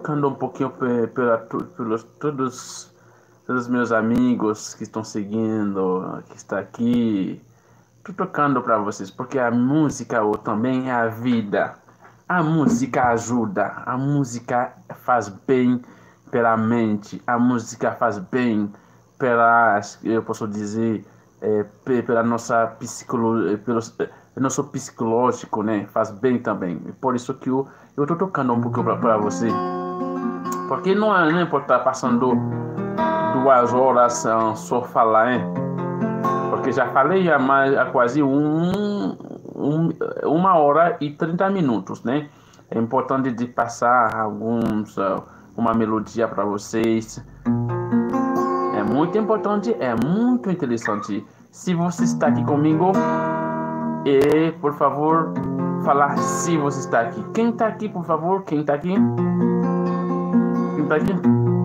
Tocando um pouquinho pela, pelos todos, todos os meus amigos que estão seguindo, que está aqui. Estou tocando para vocês, porque a música ou também é a vida. A música ajuda, a música faz bem pela mente, a música faz bem pela, eu posso dizer, é, pela nossa psicologia, pelo nosso psicológico, né? Faz bem também. Por isso que eu eu tô tocando um pouquinho para você, porque não é nem por estar passando duas horas só falar, hein? Porque já falei há, mais, há quase um, um, uma hora e 30 minutos, né? É importante de passar alguns uma melodia para vocês. É muito importante, é muito interessante. Se você está aqui comigo, e por favor, falar se você está aqui. Quem está aqui, por favor? Quem está aqui? bei dir.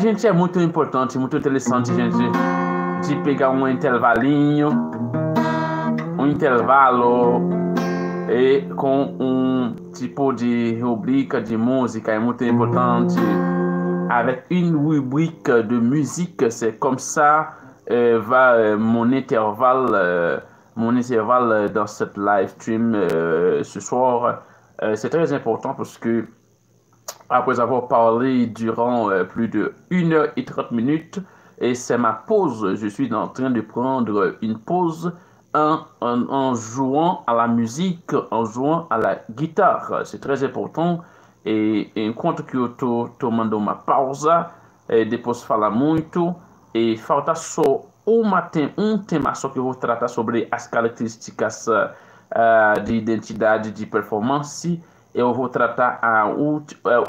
Gente, é muito importante. Avec une rubrique de musique, c'est comme ça euh, va euh, mon intervalle, euh, mon intervalle dans cette live stream ce soir. C'est très important parce que après avoir parlé durant euh, plus de 1 heure et 30 minutes, et c'est ma pause, je suis en train de prendre une pause en, en, jouant à la musique, en jouant à la guitare. C'est très important. E enquanto que eu tô tomando uma pausa, é, depois falar muito, e falta só uma tem, um tema só que eu vou tratar sobre as características uh, de identidade de performance. Eu vou tratar a, uh,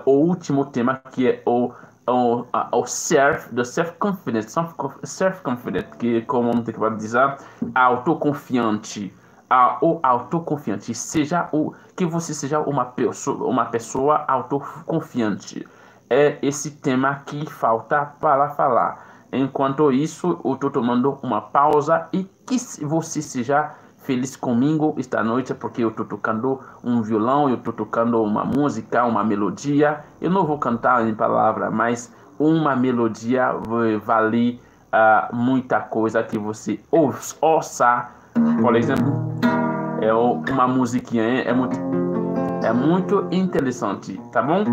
o último tema que é o o, o self, do self-confidence, self-confident, que como tem que dizer, autoconfiante o autoconfiante, seja o que você seja uma pessoa, uma pessoa autoconfiante. É esse tema que falta para falar. Enquanto isso, eu estou tomando uma pausa e que você seja feliz comigo esta noite, porque eu estou tocando um violão, eu estou tocando uma música, uma melodia. Eu não vou cantar em palavra, mas uma melodia vale uh, muita coisa que você ouça. Por exemplo, é uma musiquinha, é muito, é muito interessante, tá bom?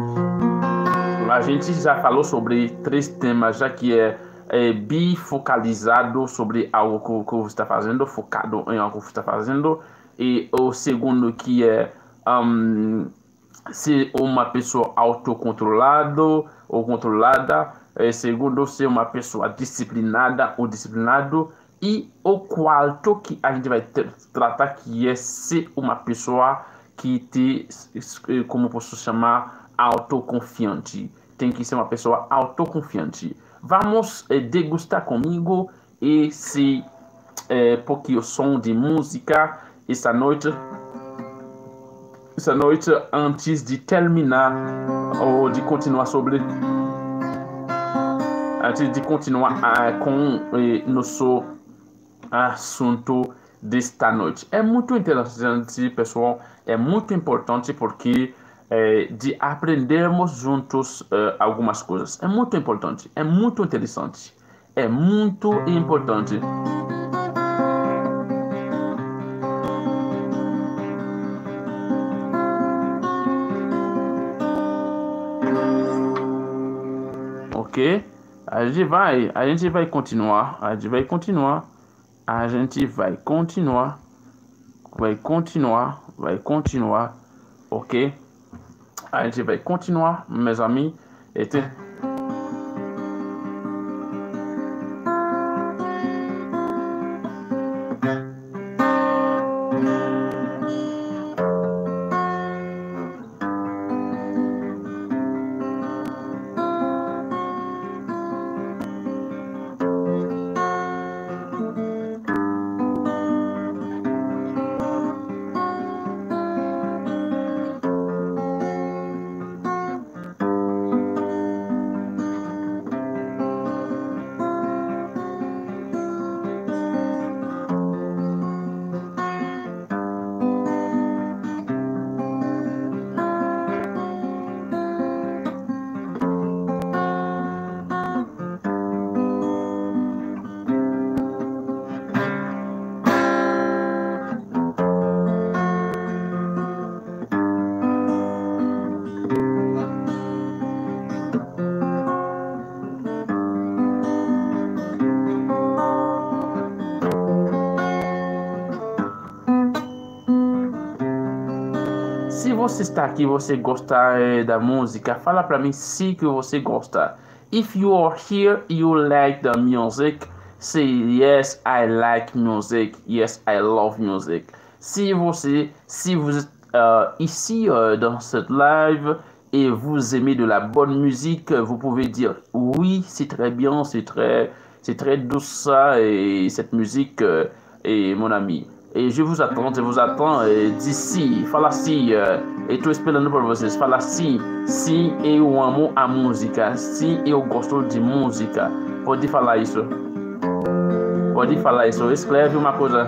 A gente já falou sobre três temas, já que é, é bifocalizado sobre algo que, que você está fazendo, focado em algo que você está fazendo, e o segundo que é um, ser uma pessoa autocontrolado ou controlada, é, segundo ser uma pessoa disciplinada ou disciplinado, e o quarto que a gente vai ter, tratar que é ser uma pessoa que te, como posso chamar, autoconfiante. Tem que ser uma pessoa autoconfiante. Vamos eh, degustar comigo esse eh, pouquinho som de música essa noite. Essa noite antes de terminar ou de continuar sobre antes de continuar ah, com eh, nosso assunto desta noite. É muito interessante, pessoal, é muito importante porque é, de aprendermos juntos é, algumas coisas. É muito importante, é muito interessante, é muito importante. Ok? A gente vai, a gente vai continuar, a gente vai continuar a gente vai continuar, vai continuar, vai continuar, ok? A gente vai continuar, meus amigos. Et está aqui, você gosta é, da música, fala para mim se que você gosta. If you are here, you like the music, say yes, I like music, yes, I love music. Se você, se vous êtes uh, ici uh, dans cette live et vous aimez de la bonne musique, vous pouvez dire oui, c'est très bien, c'est très, c'est très douce ça et cette musique. Euh, et mon ami, E je vous attends, je vous attends d'ici. Fala assim, estou esperando por vocês. Fala assim, sim, eu amo a música. Sim, eu gosto de música. Pode falar isso. Pode falar isso. Escreve uma coisa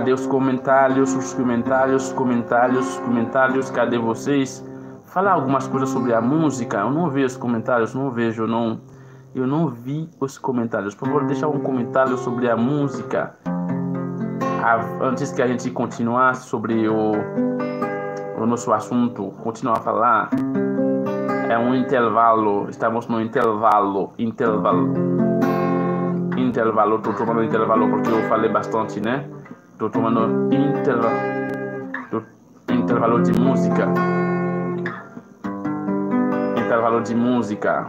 Cadê os comentários, os comentários, comentários, comentários? Cadê vocês? Falar algumas coisas sobre a música. Eu não vejo os comentários, não vejo, não. Eu não vi os comentários. Por favor, deixa um comentário sobre a música. Antes que a gente continuar sobre o, o nosso assunto, continuar a falar. É um intervalo. Estamos no intervalo. Intervalo intervalo, tô tomando intervalo porque eu falei bastante, né? Tô tomando intervalo, intervalo de música. Intervalo de música.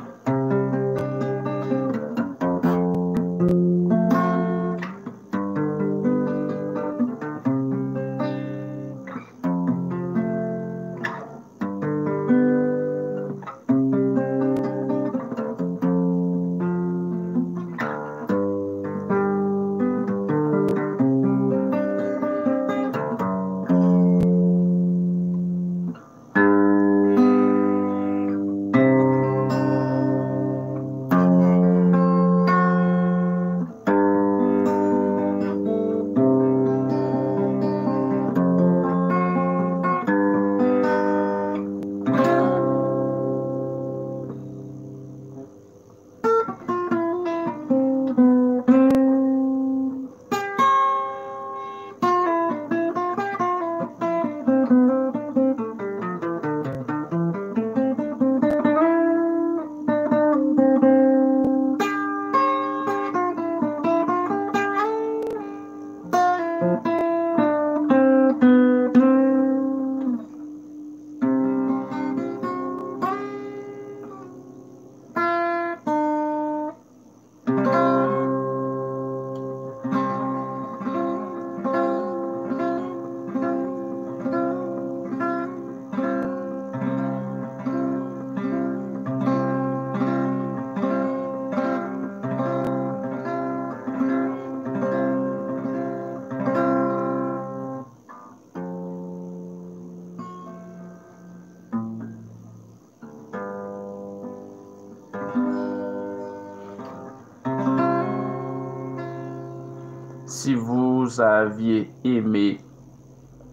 Vous aviez aimé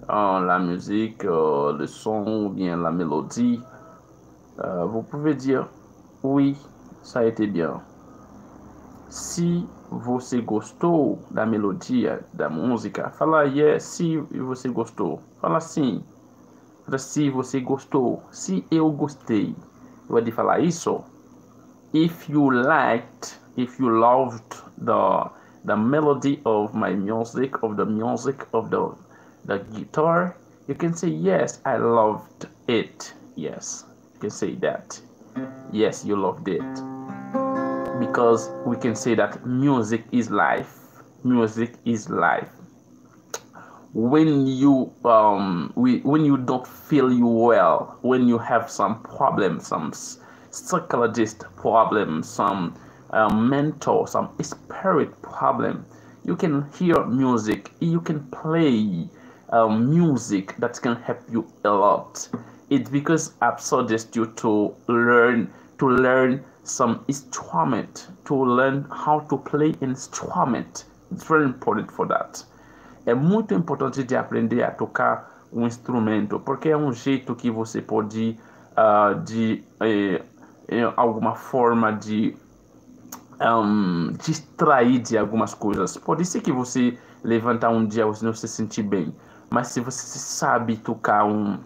euh, la musique, euh, le son ou bien la mélodie, euh, vous pouvez dire oui, ça a été bien. Si você gostou da melodia da música, fala yes, se você gostou. Fala sim. Fala se você gostou. Se eu gostei. Pode falar isso. If you liked, if you loved the the melody of my music, of the music of the, the guitar, you can say, Yes, I loved it. Yes, you can say that. Yes, you loved it. Because we can say that music is life. Music is life. When you um we, when you don't feel you well, when you have some problem, some psychologist problem, some a mental, some spirit problem, you can hear music, you can play um, music that can help you a lot. It's because I've you to learn to learn some instrument, to learn how to play instrument. It's very important for that. É muito importante de aprender a tocar um instrumento, porque é um jeito que você pode, uh, de eh, alguma forma de um, distrair de algumas coisas. Pode ser que você levantar um dia você não se sentir bem, mas se você sabe tocar um,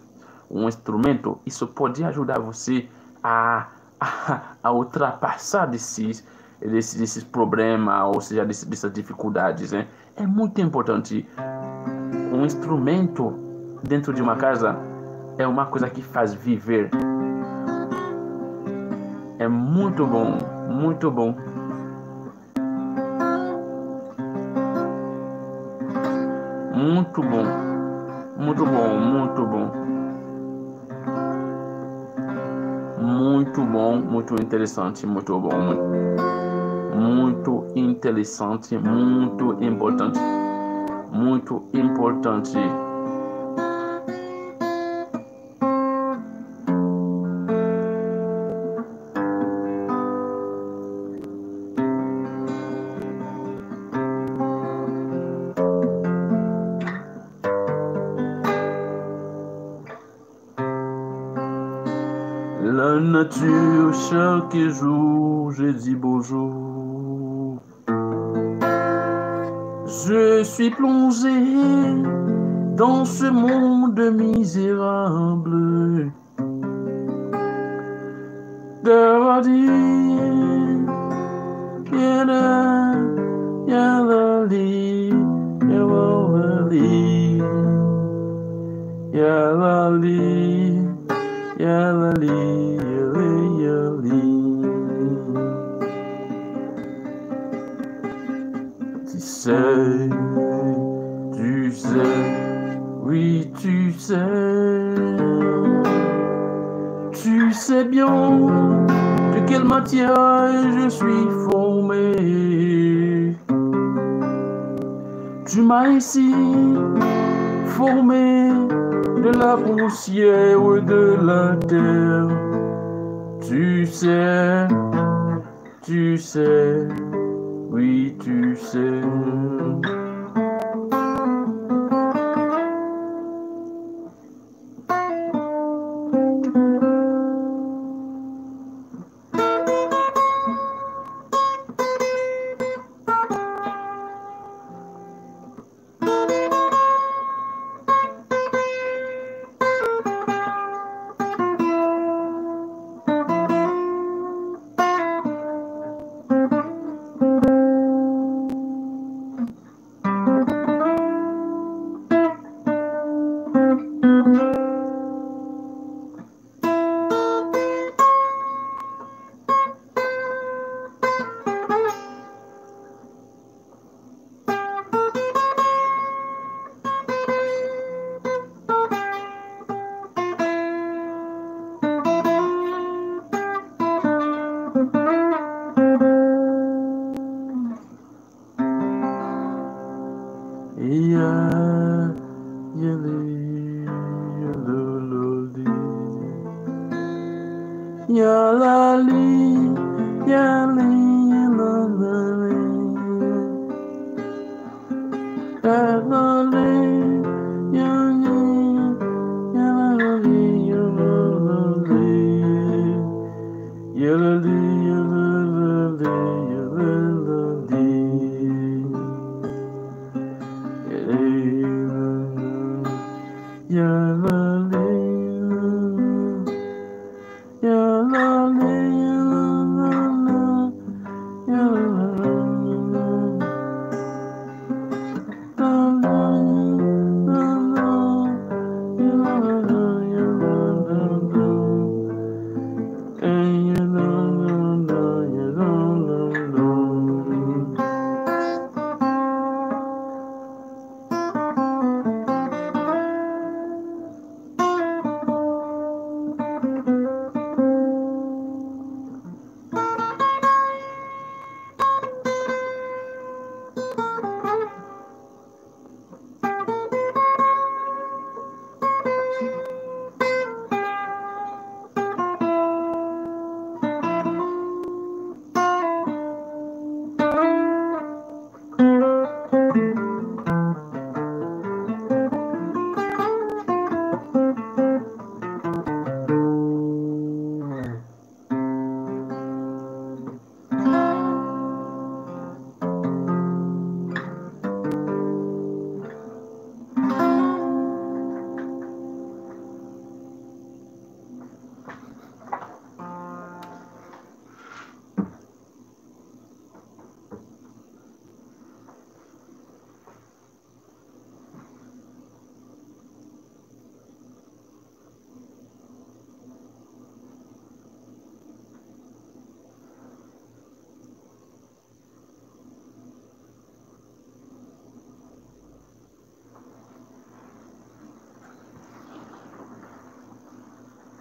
um instrumento, isso pode ajudar você a, a, a ultrapassar desses, desses, desses problemas, ou seja, desses, dessas dificuldades. Né? É muito importante. Um instrumento dentro de uma casa é uma coisa que faz viver. É muito bom, muito bom. Muito bom. Muito bom, muito bom. Muito bom, muito interessante, muito bom. Muito interessante, muito importante. Muito importante. Nature, chaque jour, j'ai dit bonjour. Je suis plongé dans ce monde misérable. Gardien, Tu sais, tu sais, oui tu sais, tu sais bien de quelle matière je suis formé. Tu m'as ici formé de la poussière de la terre. Tu sais, tu sais, oui tu sais.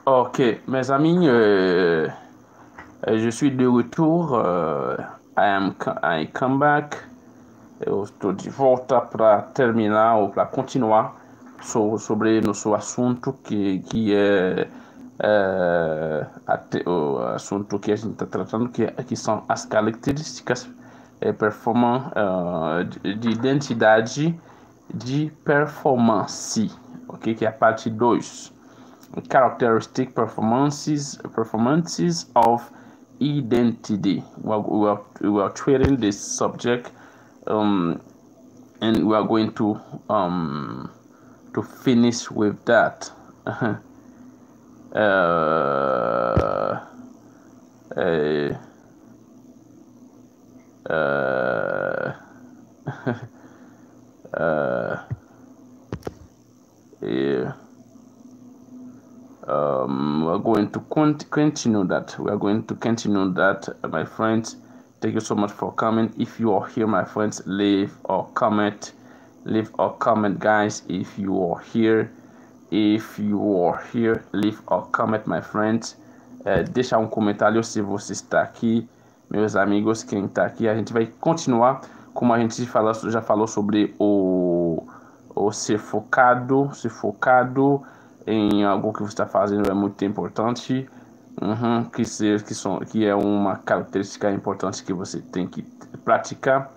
Ok, mes amis, euh, euh, je suis de retour. Uh, I am I come back. Eu estou de volta para terminar ou para continuar so, sobre nosso assunto que, que é, é até, o assunto que a gente está tratando que, que são as características é, performance, uh, de, de identidade de performance, ok? Que é a parte 2. Characteristic performances performances of identity. Well, we are, we are treating this subject um, and we are going to um, to finish with that. (laughs) Uh, uh, uh, going to continue that? We are going to continue that my friends? Thank you so much for coming. If you are here my friends leave a comment. Leave a comment guys if you are here. If you are here leave a comment my friends. É, deixa um comentário se você está aqui. Meus amigos quem está aqui a gente vai continuar como a gente fala, já falou sobre o, o ser focado ser focado em algo que você está fazendo é muito importante. Uhum, que, ser, que, são, que é uma característica importante que você tem que praticar.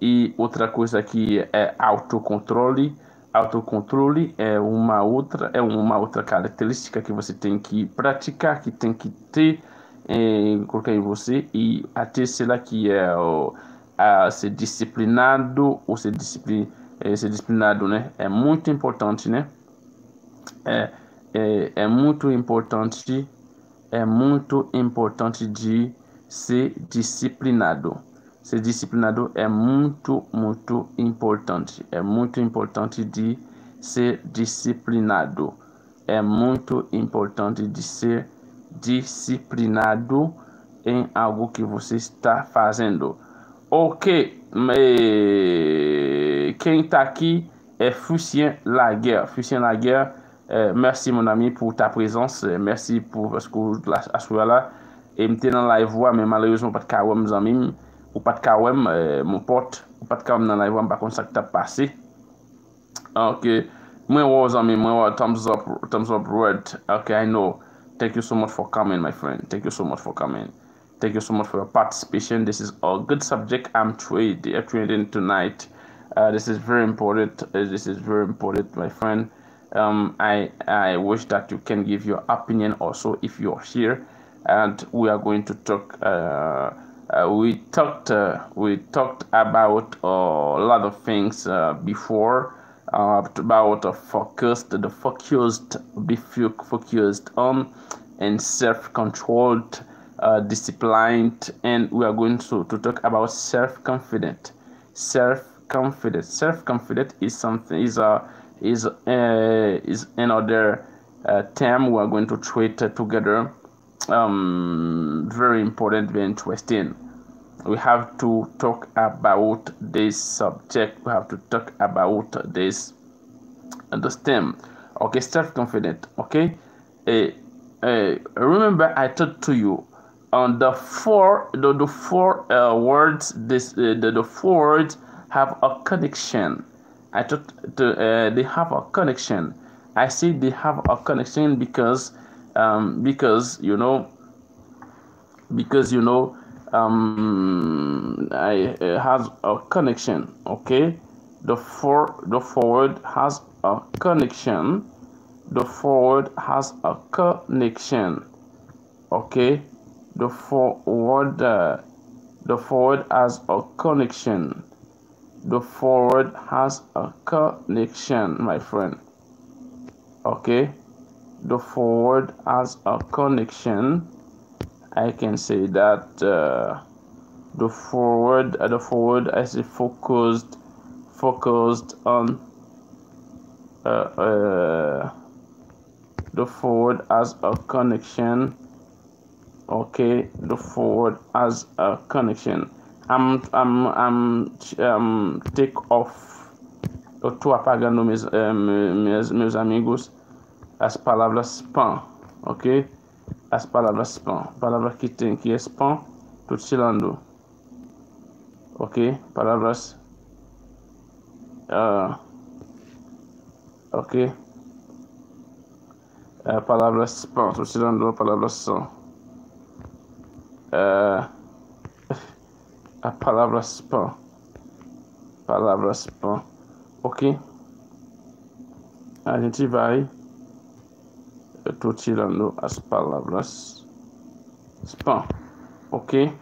E outra coisa que é autocontrole. Autocontrole é uma outra é uma outra característica que você tem que praticar, que tem que ter é, colocar em você. E a terceira que é o, a ser disciplinado ou ser, disciplin, é, ser disciplinado, né? É muito importante, né? É, é, é muito importante, é muito importante de ser disciplinado. Ser disciplinado é muito, muito importante. É muito importante de ser disciplinado. É muito importante de ser disciplinado em algo que você está fazendo. Ok, quem está aqui é Fucien Laguerre. Fucien Laguerre Euh, mersi mon ami pou ta prezans, mersi pou paskou aswa la, e mte nan la evwa, men malerouzman pat kawem zanmim, ou pat kawem euh, moun pot, ou pat kawem nan la evwa mpa konsak ta pase. Ok, mwen wou zanmim, mwen wou thumbs up, thumbs up red. ok, I know, thank you so much for coming my friend, thank you so much for coming, thank you so much for your participation, this is a good subject I'm trading, trading tonight, uh, this is very important, uh, this is very important my friend, um, I, I wish that you can give your opinion also if you're here. And we are going to talk uh, uh, we talked uh, we talked about uh, a lot of things uh, before uh, about focused the focused be focused on and self-controlled disciplined and we are going to, to talk about self-confident. Self-confident. Self-confident is something is a is uh, is another uh, term we are going to treat together. Um, very important, very interesting. We have to talk about this subject. We have to talk about this the stem. Okay, self-confident. Okay, uh, uh, remember I talked to you on the four the, the four uh, words. This uh, the, the four words have a connection I thought uh, they have a connection. I say they have a connection because um, because you know because you know um, I uh, has a connection. Okay, the for the forward has a connection. The forward has a connection. Okay, the forward uh, the forward has a connection the forward has a connection my friend. Okay? The forward has a connection I can say that uh, the forward uh, the forward is focused focused on uh, uh, the forward has a connection. Okay? The forward has a connection I'm, I'm, I'm, um, take off. Eu estou apagando meus, eh, meus, meus amigos as palavras spam, ok? As palavras spam. Palavra que tem que é spam, estou tirando. Ok? Palavras. Uh, ok? Uh, palavras spam, estou tirando palavras só. Uh, a palavra spam. Palavra spam. Ok? A gente vai. Eu tô tirando as palavras spam. Ok?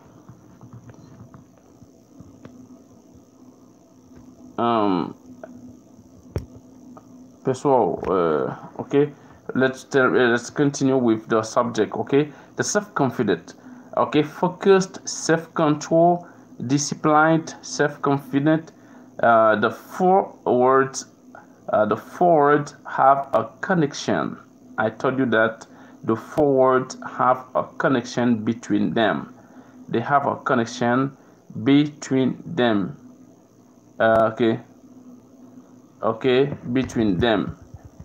Um, pessoal, uh, ok? Let's, uh, let's continue with the subject, okay? The self-confident, okay? Focused self-control disciplined, self-confident. Uh, the four words, uh, the four words have a connection. I told you that the four words have a connection between them. They have a connection between them. Uh, okay. Okay, between them.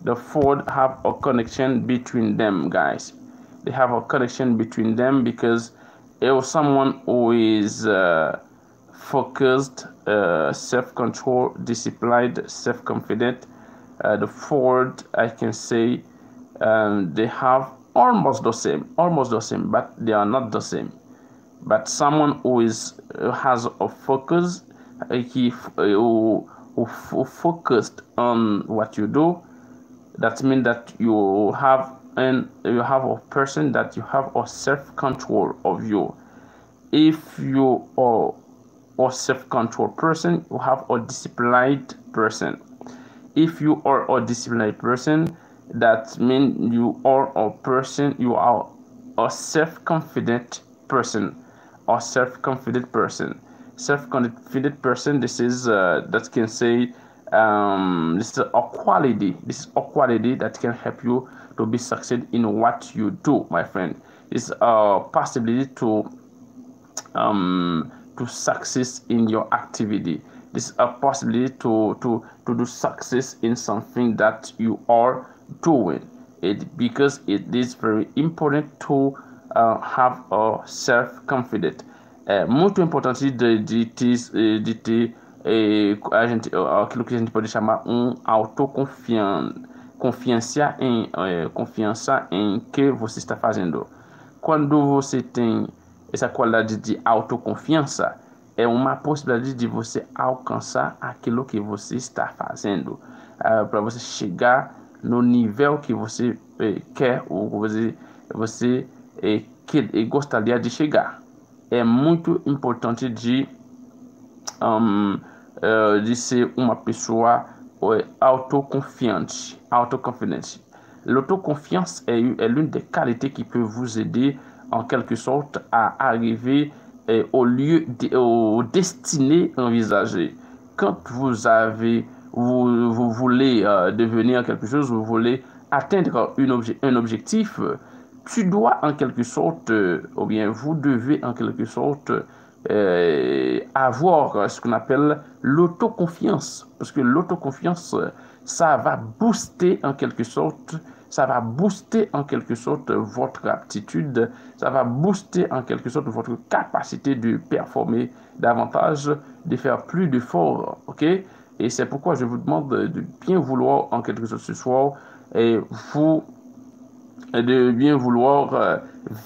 The four have a connection between them, guys. They have a connection between them because if someone who is uh, focused, uh, self-control, disciplined, self-confident, uh, the fourth I can say um, they have almost the same, almost the same, but they are not the same. But someone who is uh, has a focus, uh, he uh, who, who focused on what you do, that means that you have and you have a person that you have a self control of you. If you are a self control person, you have a disciplined person. If you are a disciplined person, that means you are a person you are a self-confident person or self-confident person self-confident person this is uh, that can say um, this is a quality this is a quality that can help you to be succeed in what you do my friend. It's a possibility to um, to success in your activity. This is a possibility to to to do success in something that you are doing. It because it is very important to uh, have a self-confidence. É muito importante de, de, de, de ter é, a gente, aquilo que a gente pode chamar um autoconfiança confiança em é, confiança em que você está fazendo. Quando você tem essa qualidade de autoconfiança, é uma possibilidade de você alcançar aquilo que você está fazendo, uh, para você chegar no nível que você eh, quer ou você, você eh, que, eh, gostaria de chegar. É muito importante de, um, uh, de ser uma pessoa uh, autoconfiante. autoconfiante. L'autoconfiance est, est l'une des qualités qui peut vous aider en quelque sorte à arriver euh, au lieu, de, au destiné envisagé. Quand vous avez vous, voulez euh, devenir quelque chose, vous voulez atteindre un objectif, tu dois en quelque sorte, euh, ou bien vous devez en quelque sorte euh, avoir ce qu'on appelle l'autoconfiance. Parce que l'autoconfiance, ça va booster en quelque sorte, ça va booster en quelque sorte votre aptitude, ça va booster en quelque sorte votre capacité de performer davantage, de faire plus d'efforts, ok? Et c'est pourquoi je vous demande de bien vouloir, en quelque sorte ce soir, et vous, de bien vouloir euh,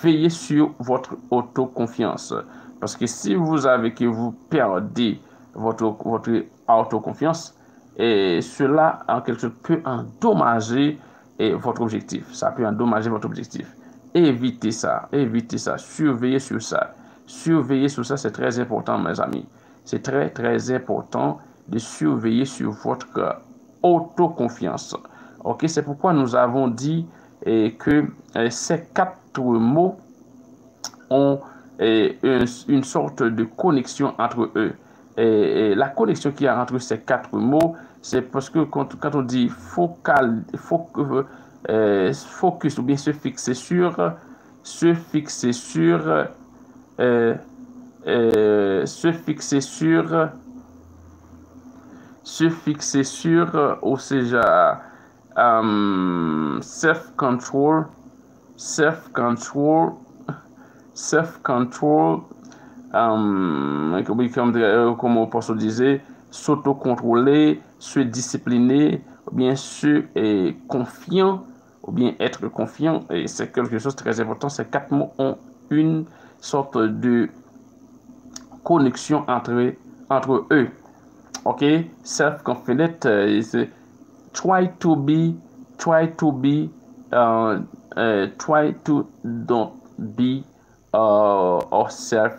veiller sur votre autoconfiance. Parce que si vous avez que vous perdez votre, votre autoconfiance, et cela en quelque peut endommager et votre objectif. Ça peut endommager votre objectif. Évitez ça, évitez ça, surveillez sur ça. Surveiller sur ça, c'est très important, mes amis. C'est très, très important de surveiller sur votre autoconfiance. Ok, c'est pourquoi nous avons dit eh, que eh, ces quatre mots ont eh, une, sorte de connexion entre eux. Et, la connexion qu'il y a entre ces quatre mots, c'est parce que quand, on dit focal, focus ou bien se fixer sur, se fixer sur, se fixer sur, se fixer sur euh, au seja um, self-control, self-control, self-control, um, comme, on peut dire, s'auto-contrôler, se discipliner, ou bien se eh, confiant, ou bien être confiant. Et c'est quelque chose de très important. Ces quatre mots ont une sorte de connexion entre, entre eux. okay self-confident uh, try to be try to be uh, uh, try to don't be uh, or self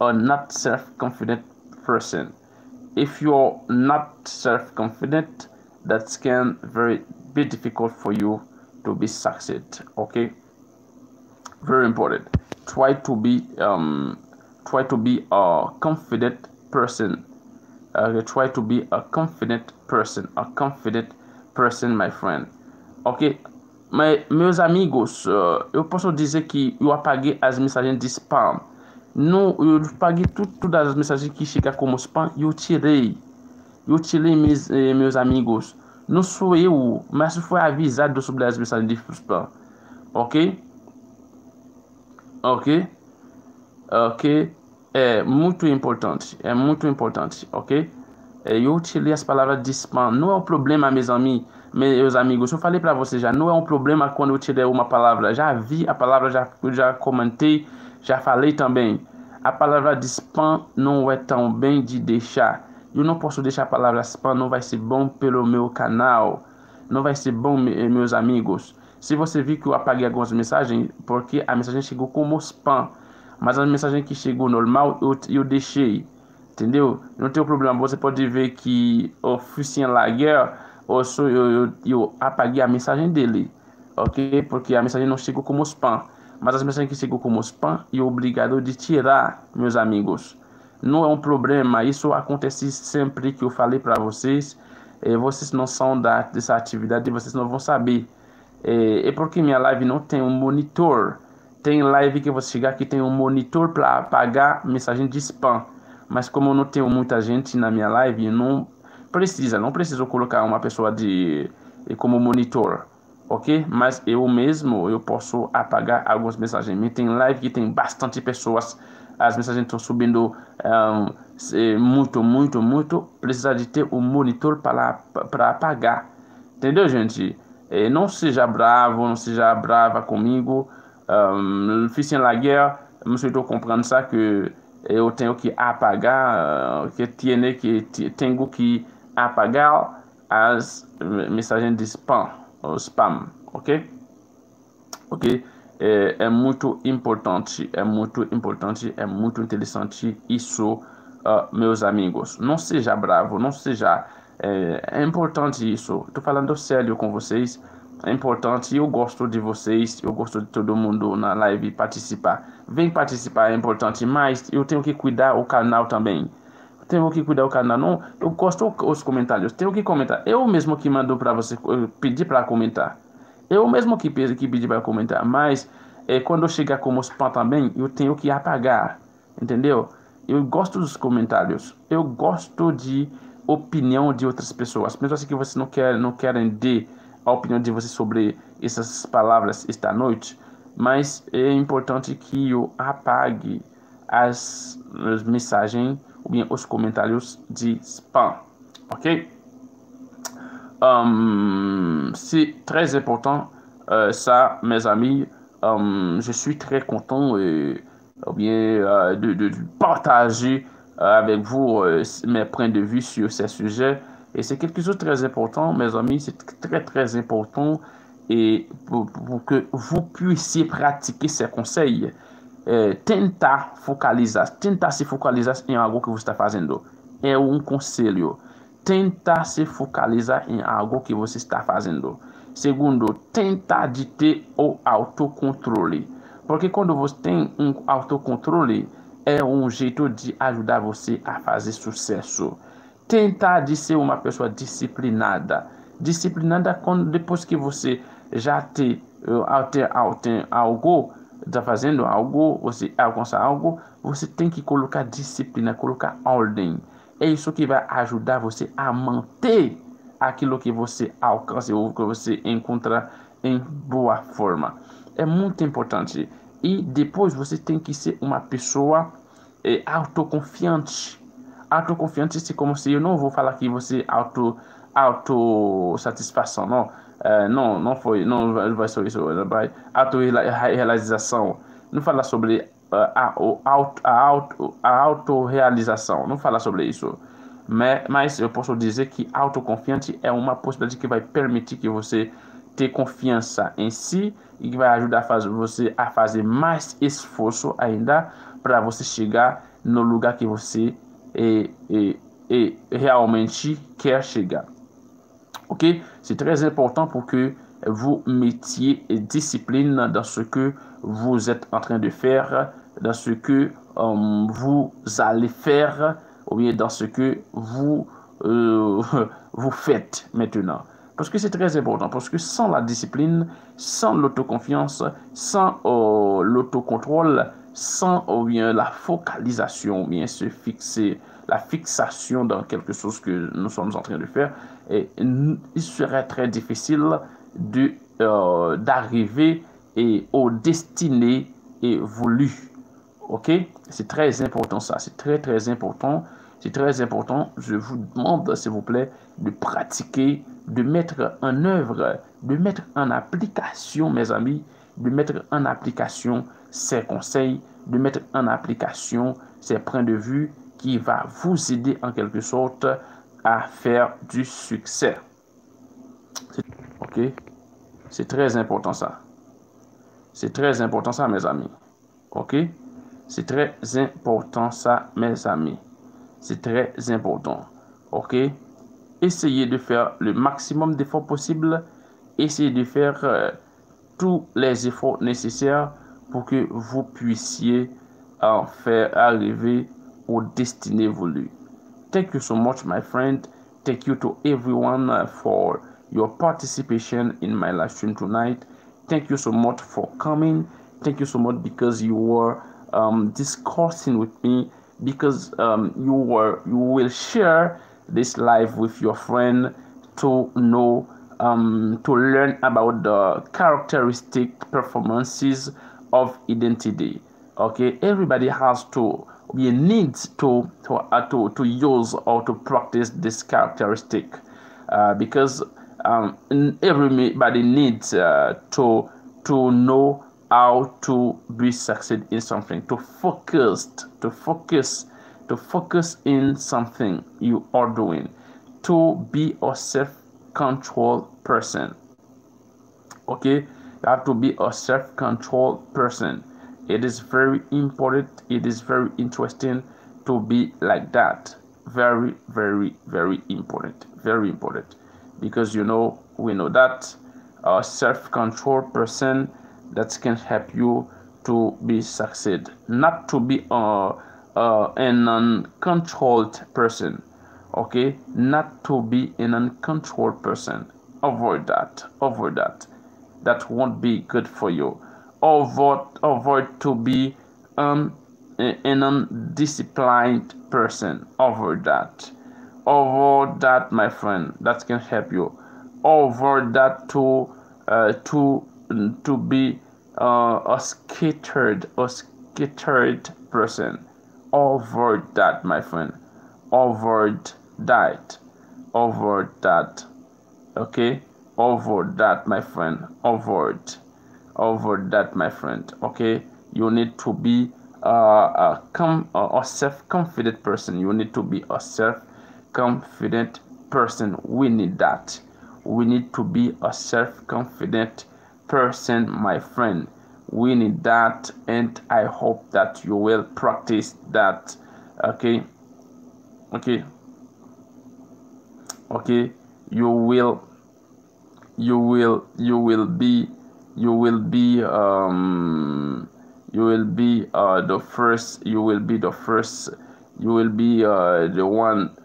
or not self-confident person. If you're not self-confident that can very be difficult for you to be succeed okay? Very important. Try to be um, try to be a confident person. Uh, try to be a confident person a confident person my friend. Ok Mas, meus amigos, eu posso dizer que eu apaguei as mensagens de spam. Não, eu apaguei tudo, todas as mensagens que chegam como spam e eu tirei. Eu tirei, meus, eh, meus amigos. Não sou eu, mas foi avisado sobre as mensagens de spam. Ok? Ok? Ok? É muito importante. É muito importante. Ok? É, eu tirei as palavras de spam. Não é um problema, meus amigos meus amigos, eu falei para você já, não é um problema quando eu tiver uma palavra. Já vi a palavra, já, já comentei, já falei também. A palavra de spam não é tão bem de deixar. Eu não posso deixar a palavra spam, não vai ser bom pelo meu canal. Não vai ser bom, meus amigos. Se você viu que eu apaguei algumas mensagens, porque a mensagem chegou como spam. Mas a mensagem que chegou normal, eu, eu deixei. Entendeu? Não tem problema. Você pode ver que o Fucien Laguerre ou eu, eu, eu apaguei a mensagem dele, ok? Porque a mensagem não chegou como spam. Mas as mensagens que chegou como spam, eu obrigado de tirar, meus amigos. Não é um problema, isso acontece sempre que eu falei para vocês. É, vocês não são da, dessa atividade, vocês não vão saber. É, é porque minha live não tem um monitor. Tem live que você chegar aqui tem um monitor para apagar mensagem de spam. Mas como eu não tenho muita gente na minha live, não Precisa, não preciso colocar uma pessoa de como monitor, ok? Mas eu mesmo eu posso apagar algumas mensagens. Me tem live que tem bastante pessoas, as mensagens estão subindo um, muito, muito, muito. Precisa de ter um monitor para para apagar, entendeu, gente? E não seja bravo, não seja brava comigo. Um, fiz la guerra, eu estou compreendendo ça que eu tenho que apagar, que tenho que tenho que apagar as mensagens de spam, ou spam, ok? Ok? É, é, muito importante, é muito importante, é muito interessante isso, uh, meus amigos. Não seja bravo, não seja. É, é importante isso. Estou falando sério com vocês. É importante, eu gosto de vocês, eu gosto de todo mundo na live participar. Vem participar, é importante, mas eu tenho que cuidar o canal também tenho que cuidar do canal. Não, eu gosto os comentários. Tenho que comentar. Eu mesmo que mandou para você pedir para comentar. Eu mesmo que que pedi para comentar. Mas é, quando chegar como spam também, eu tenho que apagar. Entendeu? Eu gosto dos comentários. Eu gosto de opinião de outras pessoas. Pessoas que você não quer, não querem ter a opinião de você sobre essas palavras esta noite. Mas é importante que eu apague as, as mensagens ou bien os comentários de spam. Ok? Um, c'est très important. Euh, ça, mes amis, um, je suis très content et, ou bien, euh, de, partager euh, avec vous mes points de vue sur ces sujets. Et c'est quelque chose de très important, mes amis. C'est très, très important. Et pour, que vous puissiez pratiquer ces conseils é, tentar focalizar, tentar se focalizar em algo que você está fazendo. É um conselho. Tentar se focalizar em algo que você está fazendo. Segundo, tentar de ter o autocontrole. Porque quando você tem um autocontrole, é um jeito de ajudar você a fazer sucesso. Tentar de ser uma pessoa disciplinada. Disciplinada quando depois que você já tem, tem, tem algo está fazendo algo, você alcançar algo, você tem que colocar disciplina, colocar ordem. É isso que vai ajudar você a manter aquilo que você alcança ou que você encontra em boa forma. É muito importante. E depois você tem que ser uma pessoa é, autoconfiante. Autoconfiante é como se eu não vou falar que você auto autossatisfação, não é, não, não foi, não vai ser isso, vai autorrealização, não fala sobre uh, a, auto, a, auto, a autorrealização, não fala sobre isso, mas, mas eu posso dizer que autoconfiante é uma possibilidade que vai permitir que você ter confiança em si e que vai ajudar a fazer, você a fazer mais esforço ainda para você chegar no lugar que você é, é, é, realmente quer chegar. Ok C'est très important pour que vous mettiez discipline dans ce que vous êtes en train de faire, dans ce que euh, vous allez faire, ou bien dans ce que vous, euh, (laughs) vous faites maintenant. Parce que c'est très important. Parce que sans la discipline, sans l'autoconfiance, sans euh, l'autocontrôle, sans ou la focalisation, bien se fixer, la fixation dans quelque chose que nous sommes en train de faire, et, il serait très difficile de euh, d'arriver et aux destinées et voulues. Ok, c'est très important ça, c'est très très important, c'est très important. Je vous demande s'il vous plaît de pratiquer, de mettre en œuvre, de mettre en application, mes amis, de mettre en application ces conseils, de mettre en application ces points de vue qui va vous aider en quelque sorte à faire du succès. Ok? C'est très important ça. C'est très important ça, mes amis. Ok? C'est très important ça, mes amis. C'est très important. Ok? Essayez de faire le maximum d'efforts possible. Essayez de faire euh, tous les efforts nécessaires pour que vous puissiez en faire arriver aux destinées voulues. Thank you so much, my friend. Thank you to everyone uh, for your participation in my live stream tonight. Thank you so much for coming. Thank you so much because you were um, discussing with me because um, you were you will share this live with your friend to know um, to learn about the characteristic performances of identity okay everybody has to be need to to uh, to, to use or to practice this characteristic uh, because um, everybody needs uh, to to know how to be succeed in something to focus to focus to focus in something you are doing to be a self-controlled person. Okay? You have to be a self-controlled person it is very important it is very interesting to be like that. Very very very important very important. Because you know we know that a self-control person that can help you to be succeed. Not to be uh, uh, an uncontrolled person okay? Not to be an uncontrolled person. Avoid that avoid that. That won't be good for you avoid avoid to be um, an undisciplined person. Avoid that. Avoid that my friend. That can help you. Avoid that to uh, to to be uh, a scattered a scattered person. Avoid that my friend. Avoid that. Avoid that. Okay? Avoid that my friend. Avoid over that my friend. Okay? You need to be uh, a, a self-confident person. You need to be a self-confident person. We need that. We need to be a self-confident person my friend. We need that and i hope that you will practice that. Okay? Okay? Okay? You will you will you will be you will be um, you will be uh, the first you will be the first you will be uh, the one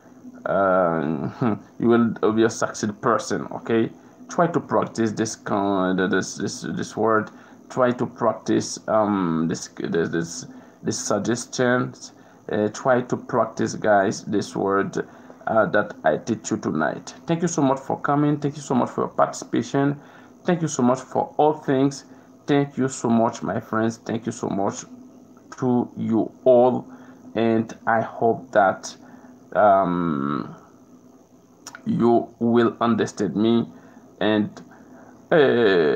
uh, (laughs) you will be a succeed person okay? Try to practice this kind this this this word. Try to practice um this this this, this suggestions uh, try to practice guys this word uh, that i teach you tonight. Thank you so much for coming. Thank you so much for your participation Thank you so much for all things. Thank you so much, my friends. Thank you so much to you all. And I hope that um, you will understand me. And uh,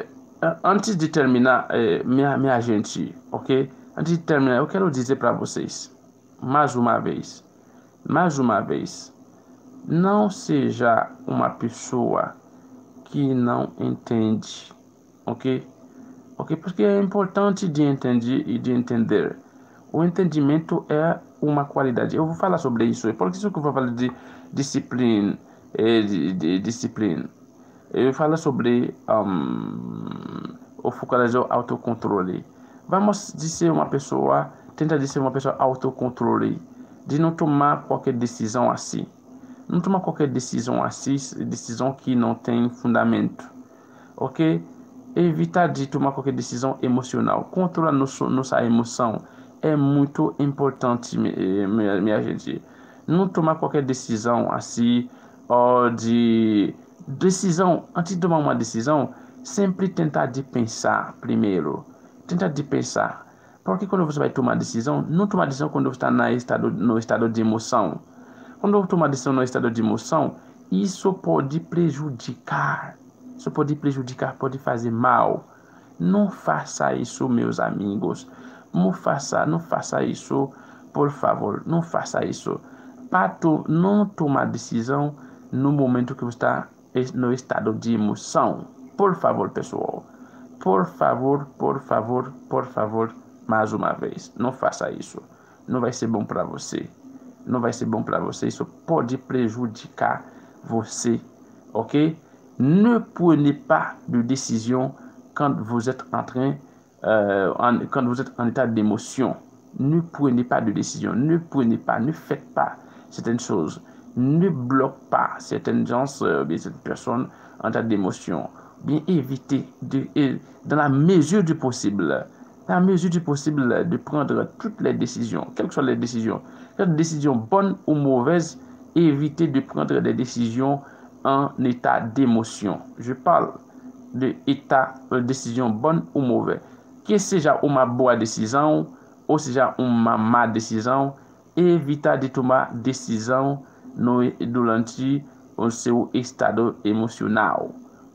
antes de terminar uh, minha, minha gente, ok? Antes de terminar, eu quero dizer para vocês, mais uma vez, mais uma vez, não seja uma pessoa que não entende, ok? Ok? Porque é importante de entender e de entender. O entendimento é uma qualidade. Eu vou falar sobre isso. É por isso que eu vou falar de disciplina. É, de, de disciplina. Eu falar sobre um, o focalizar autocontrole. Vamos dizer uma pessoa, tenta dizer uma pessoa autocontrole, de não tomar qualquer decisão assim. Não tomar qualquer decisão assim, decisão que não tem fundamento. Ok? Evitar de tomar qualquer decisão emocional. Controlar nosso, nossa emoção é muito importante, minha, minha gente. Não tomar qualquer decisão assim, ou de decisão, antes de tomar uma decisão, sempre tentar de pensar primeiro. Tentar de pensar. Porque quando você vai tomar decisão, não tomar decisão quando você está no estado, no estado de emoção. Quando tomar decisão no estado de emoção, isso pode prejudicar. Isso pode prejudicar, pode fazer mal. Não faça isso, meus amigos. Não faça, não faça isso, por favor. Não faça isso. Para tu não tomar decisão no momento que você está no estado de emoção. Por favor, pessoal. Por favor, por favor, por favor, mais uma vez, não faça isso. Não vai ser bom para você. Não vai ser bom para você. Isso pode prejudicar você, ok? Ne prenez pas de décision quand vous êtes en train, euh, quand vous êtes en état d'émotion. Ne prenez pas de décision. Ne prenez pas, ne faites pas certaines choses. Ne bloque pas certaines gens, euh, certaines personnes en état d'émotion. Bien éviter, dans la mesure du possible, dans la mesure du possible, de prendre toutes les décisions, quelles que soient les décisions, quelles décisions bonnes ou mauvaises, éviter de prendre des décisions en état d'émotion. Je parle de état de décision bonne ou mauvaise. Que seja uma boa decisão ou seja uma má decisão, evitar de tomar decisão no, durante o seu estado emocional.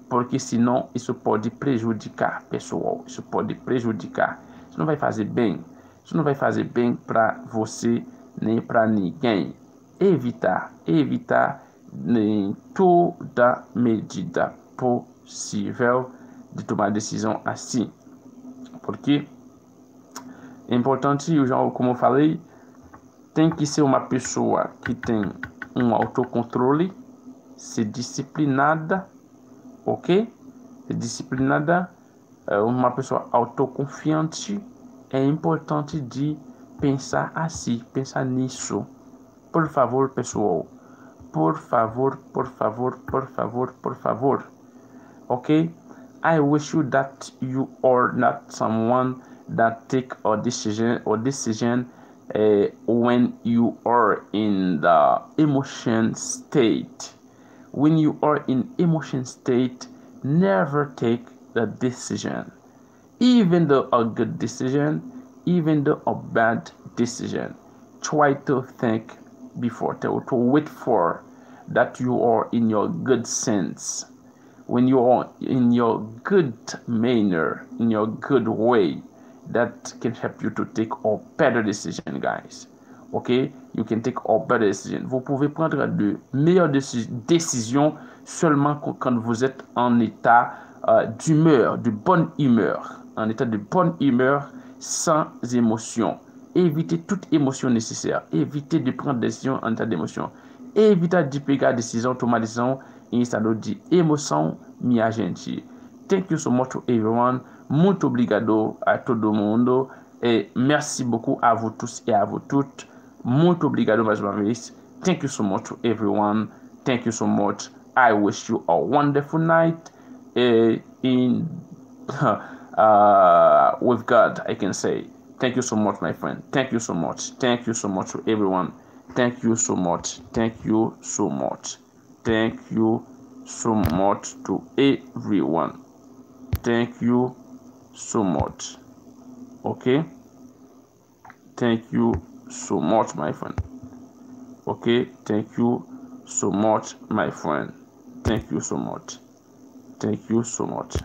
Porque senão isso pode prejudicar, pessoal. Isso pode prejudicar. Isso não vai fazer bem. Isso não vai fazer bem para você nem para ninguém. Evitar, evitar em toda medida possível de tomar decisão assim. Porque é importante, como eu falei, tem que ser uma pessoa que tem um autocontrole, ser disciplinada, ok? Ser disciplinada, é uma pessoa autoconfiante. É importante de pensar assim, pensar nisso. Por favor, pessoal. Por favor, por favor, por favor, por favor. Okay? I wish you that you are not someone that take a decision or decision uh, when you are in the emotion state. When you are in emotion state, never take the decision. Even though a good decision, even though a bad decision, try to think before to, to wait for that you are in your good sense. When you are in your good manner in your good way that can help you to take a better decision guys. Ok you can take a better decision. Vous pouvez prendre de meilleures décisions seulement quand vous êtes en état euh, d'humeur de bonne humeur. En état de bonne humeur sans émotion évitez toute émotion nécessaire évitez de prendre des décisions en état d'émotion Evita de pegar decisão, tomar decisão em estado de emoção, minha gente. Thank you so much to everyone. Muito obrigado a todo mundo. E merci beaucoup a vous tous e a vous toutes. Muito obrigado mais uma vez. Thank you so much to everyone. Thank you so much. I wish you a wonderful night. Uh, in (laughs) uh, with God, I can say. Thank you so much, my friend. Thank you so much. Thank you so much to everyone. Thank you so much. Thank you so much. Thank you so much to everyone. Thank you so much. Okay? Thank you so much, my friend. Okay? Thank you so much, my friend. Thank you so much. Thank you so much.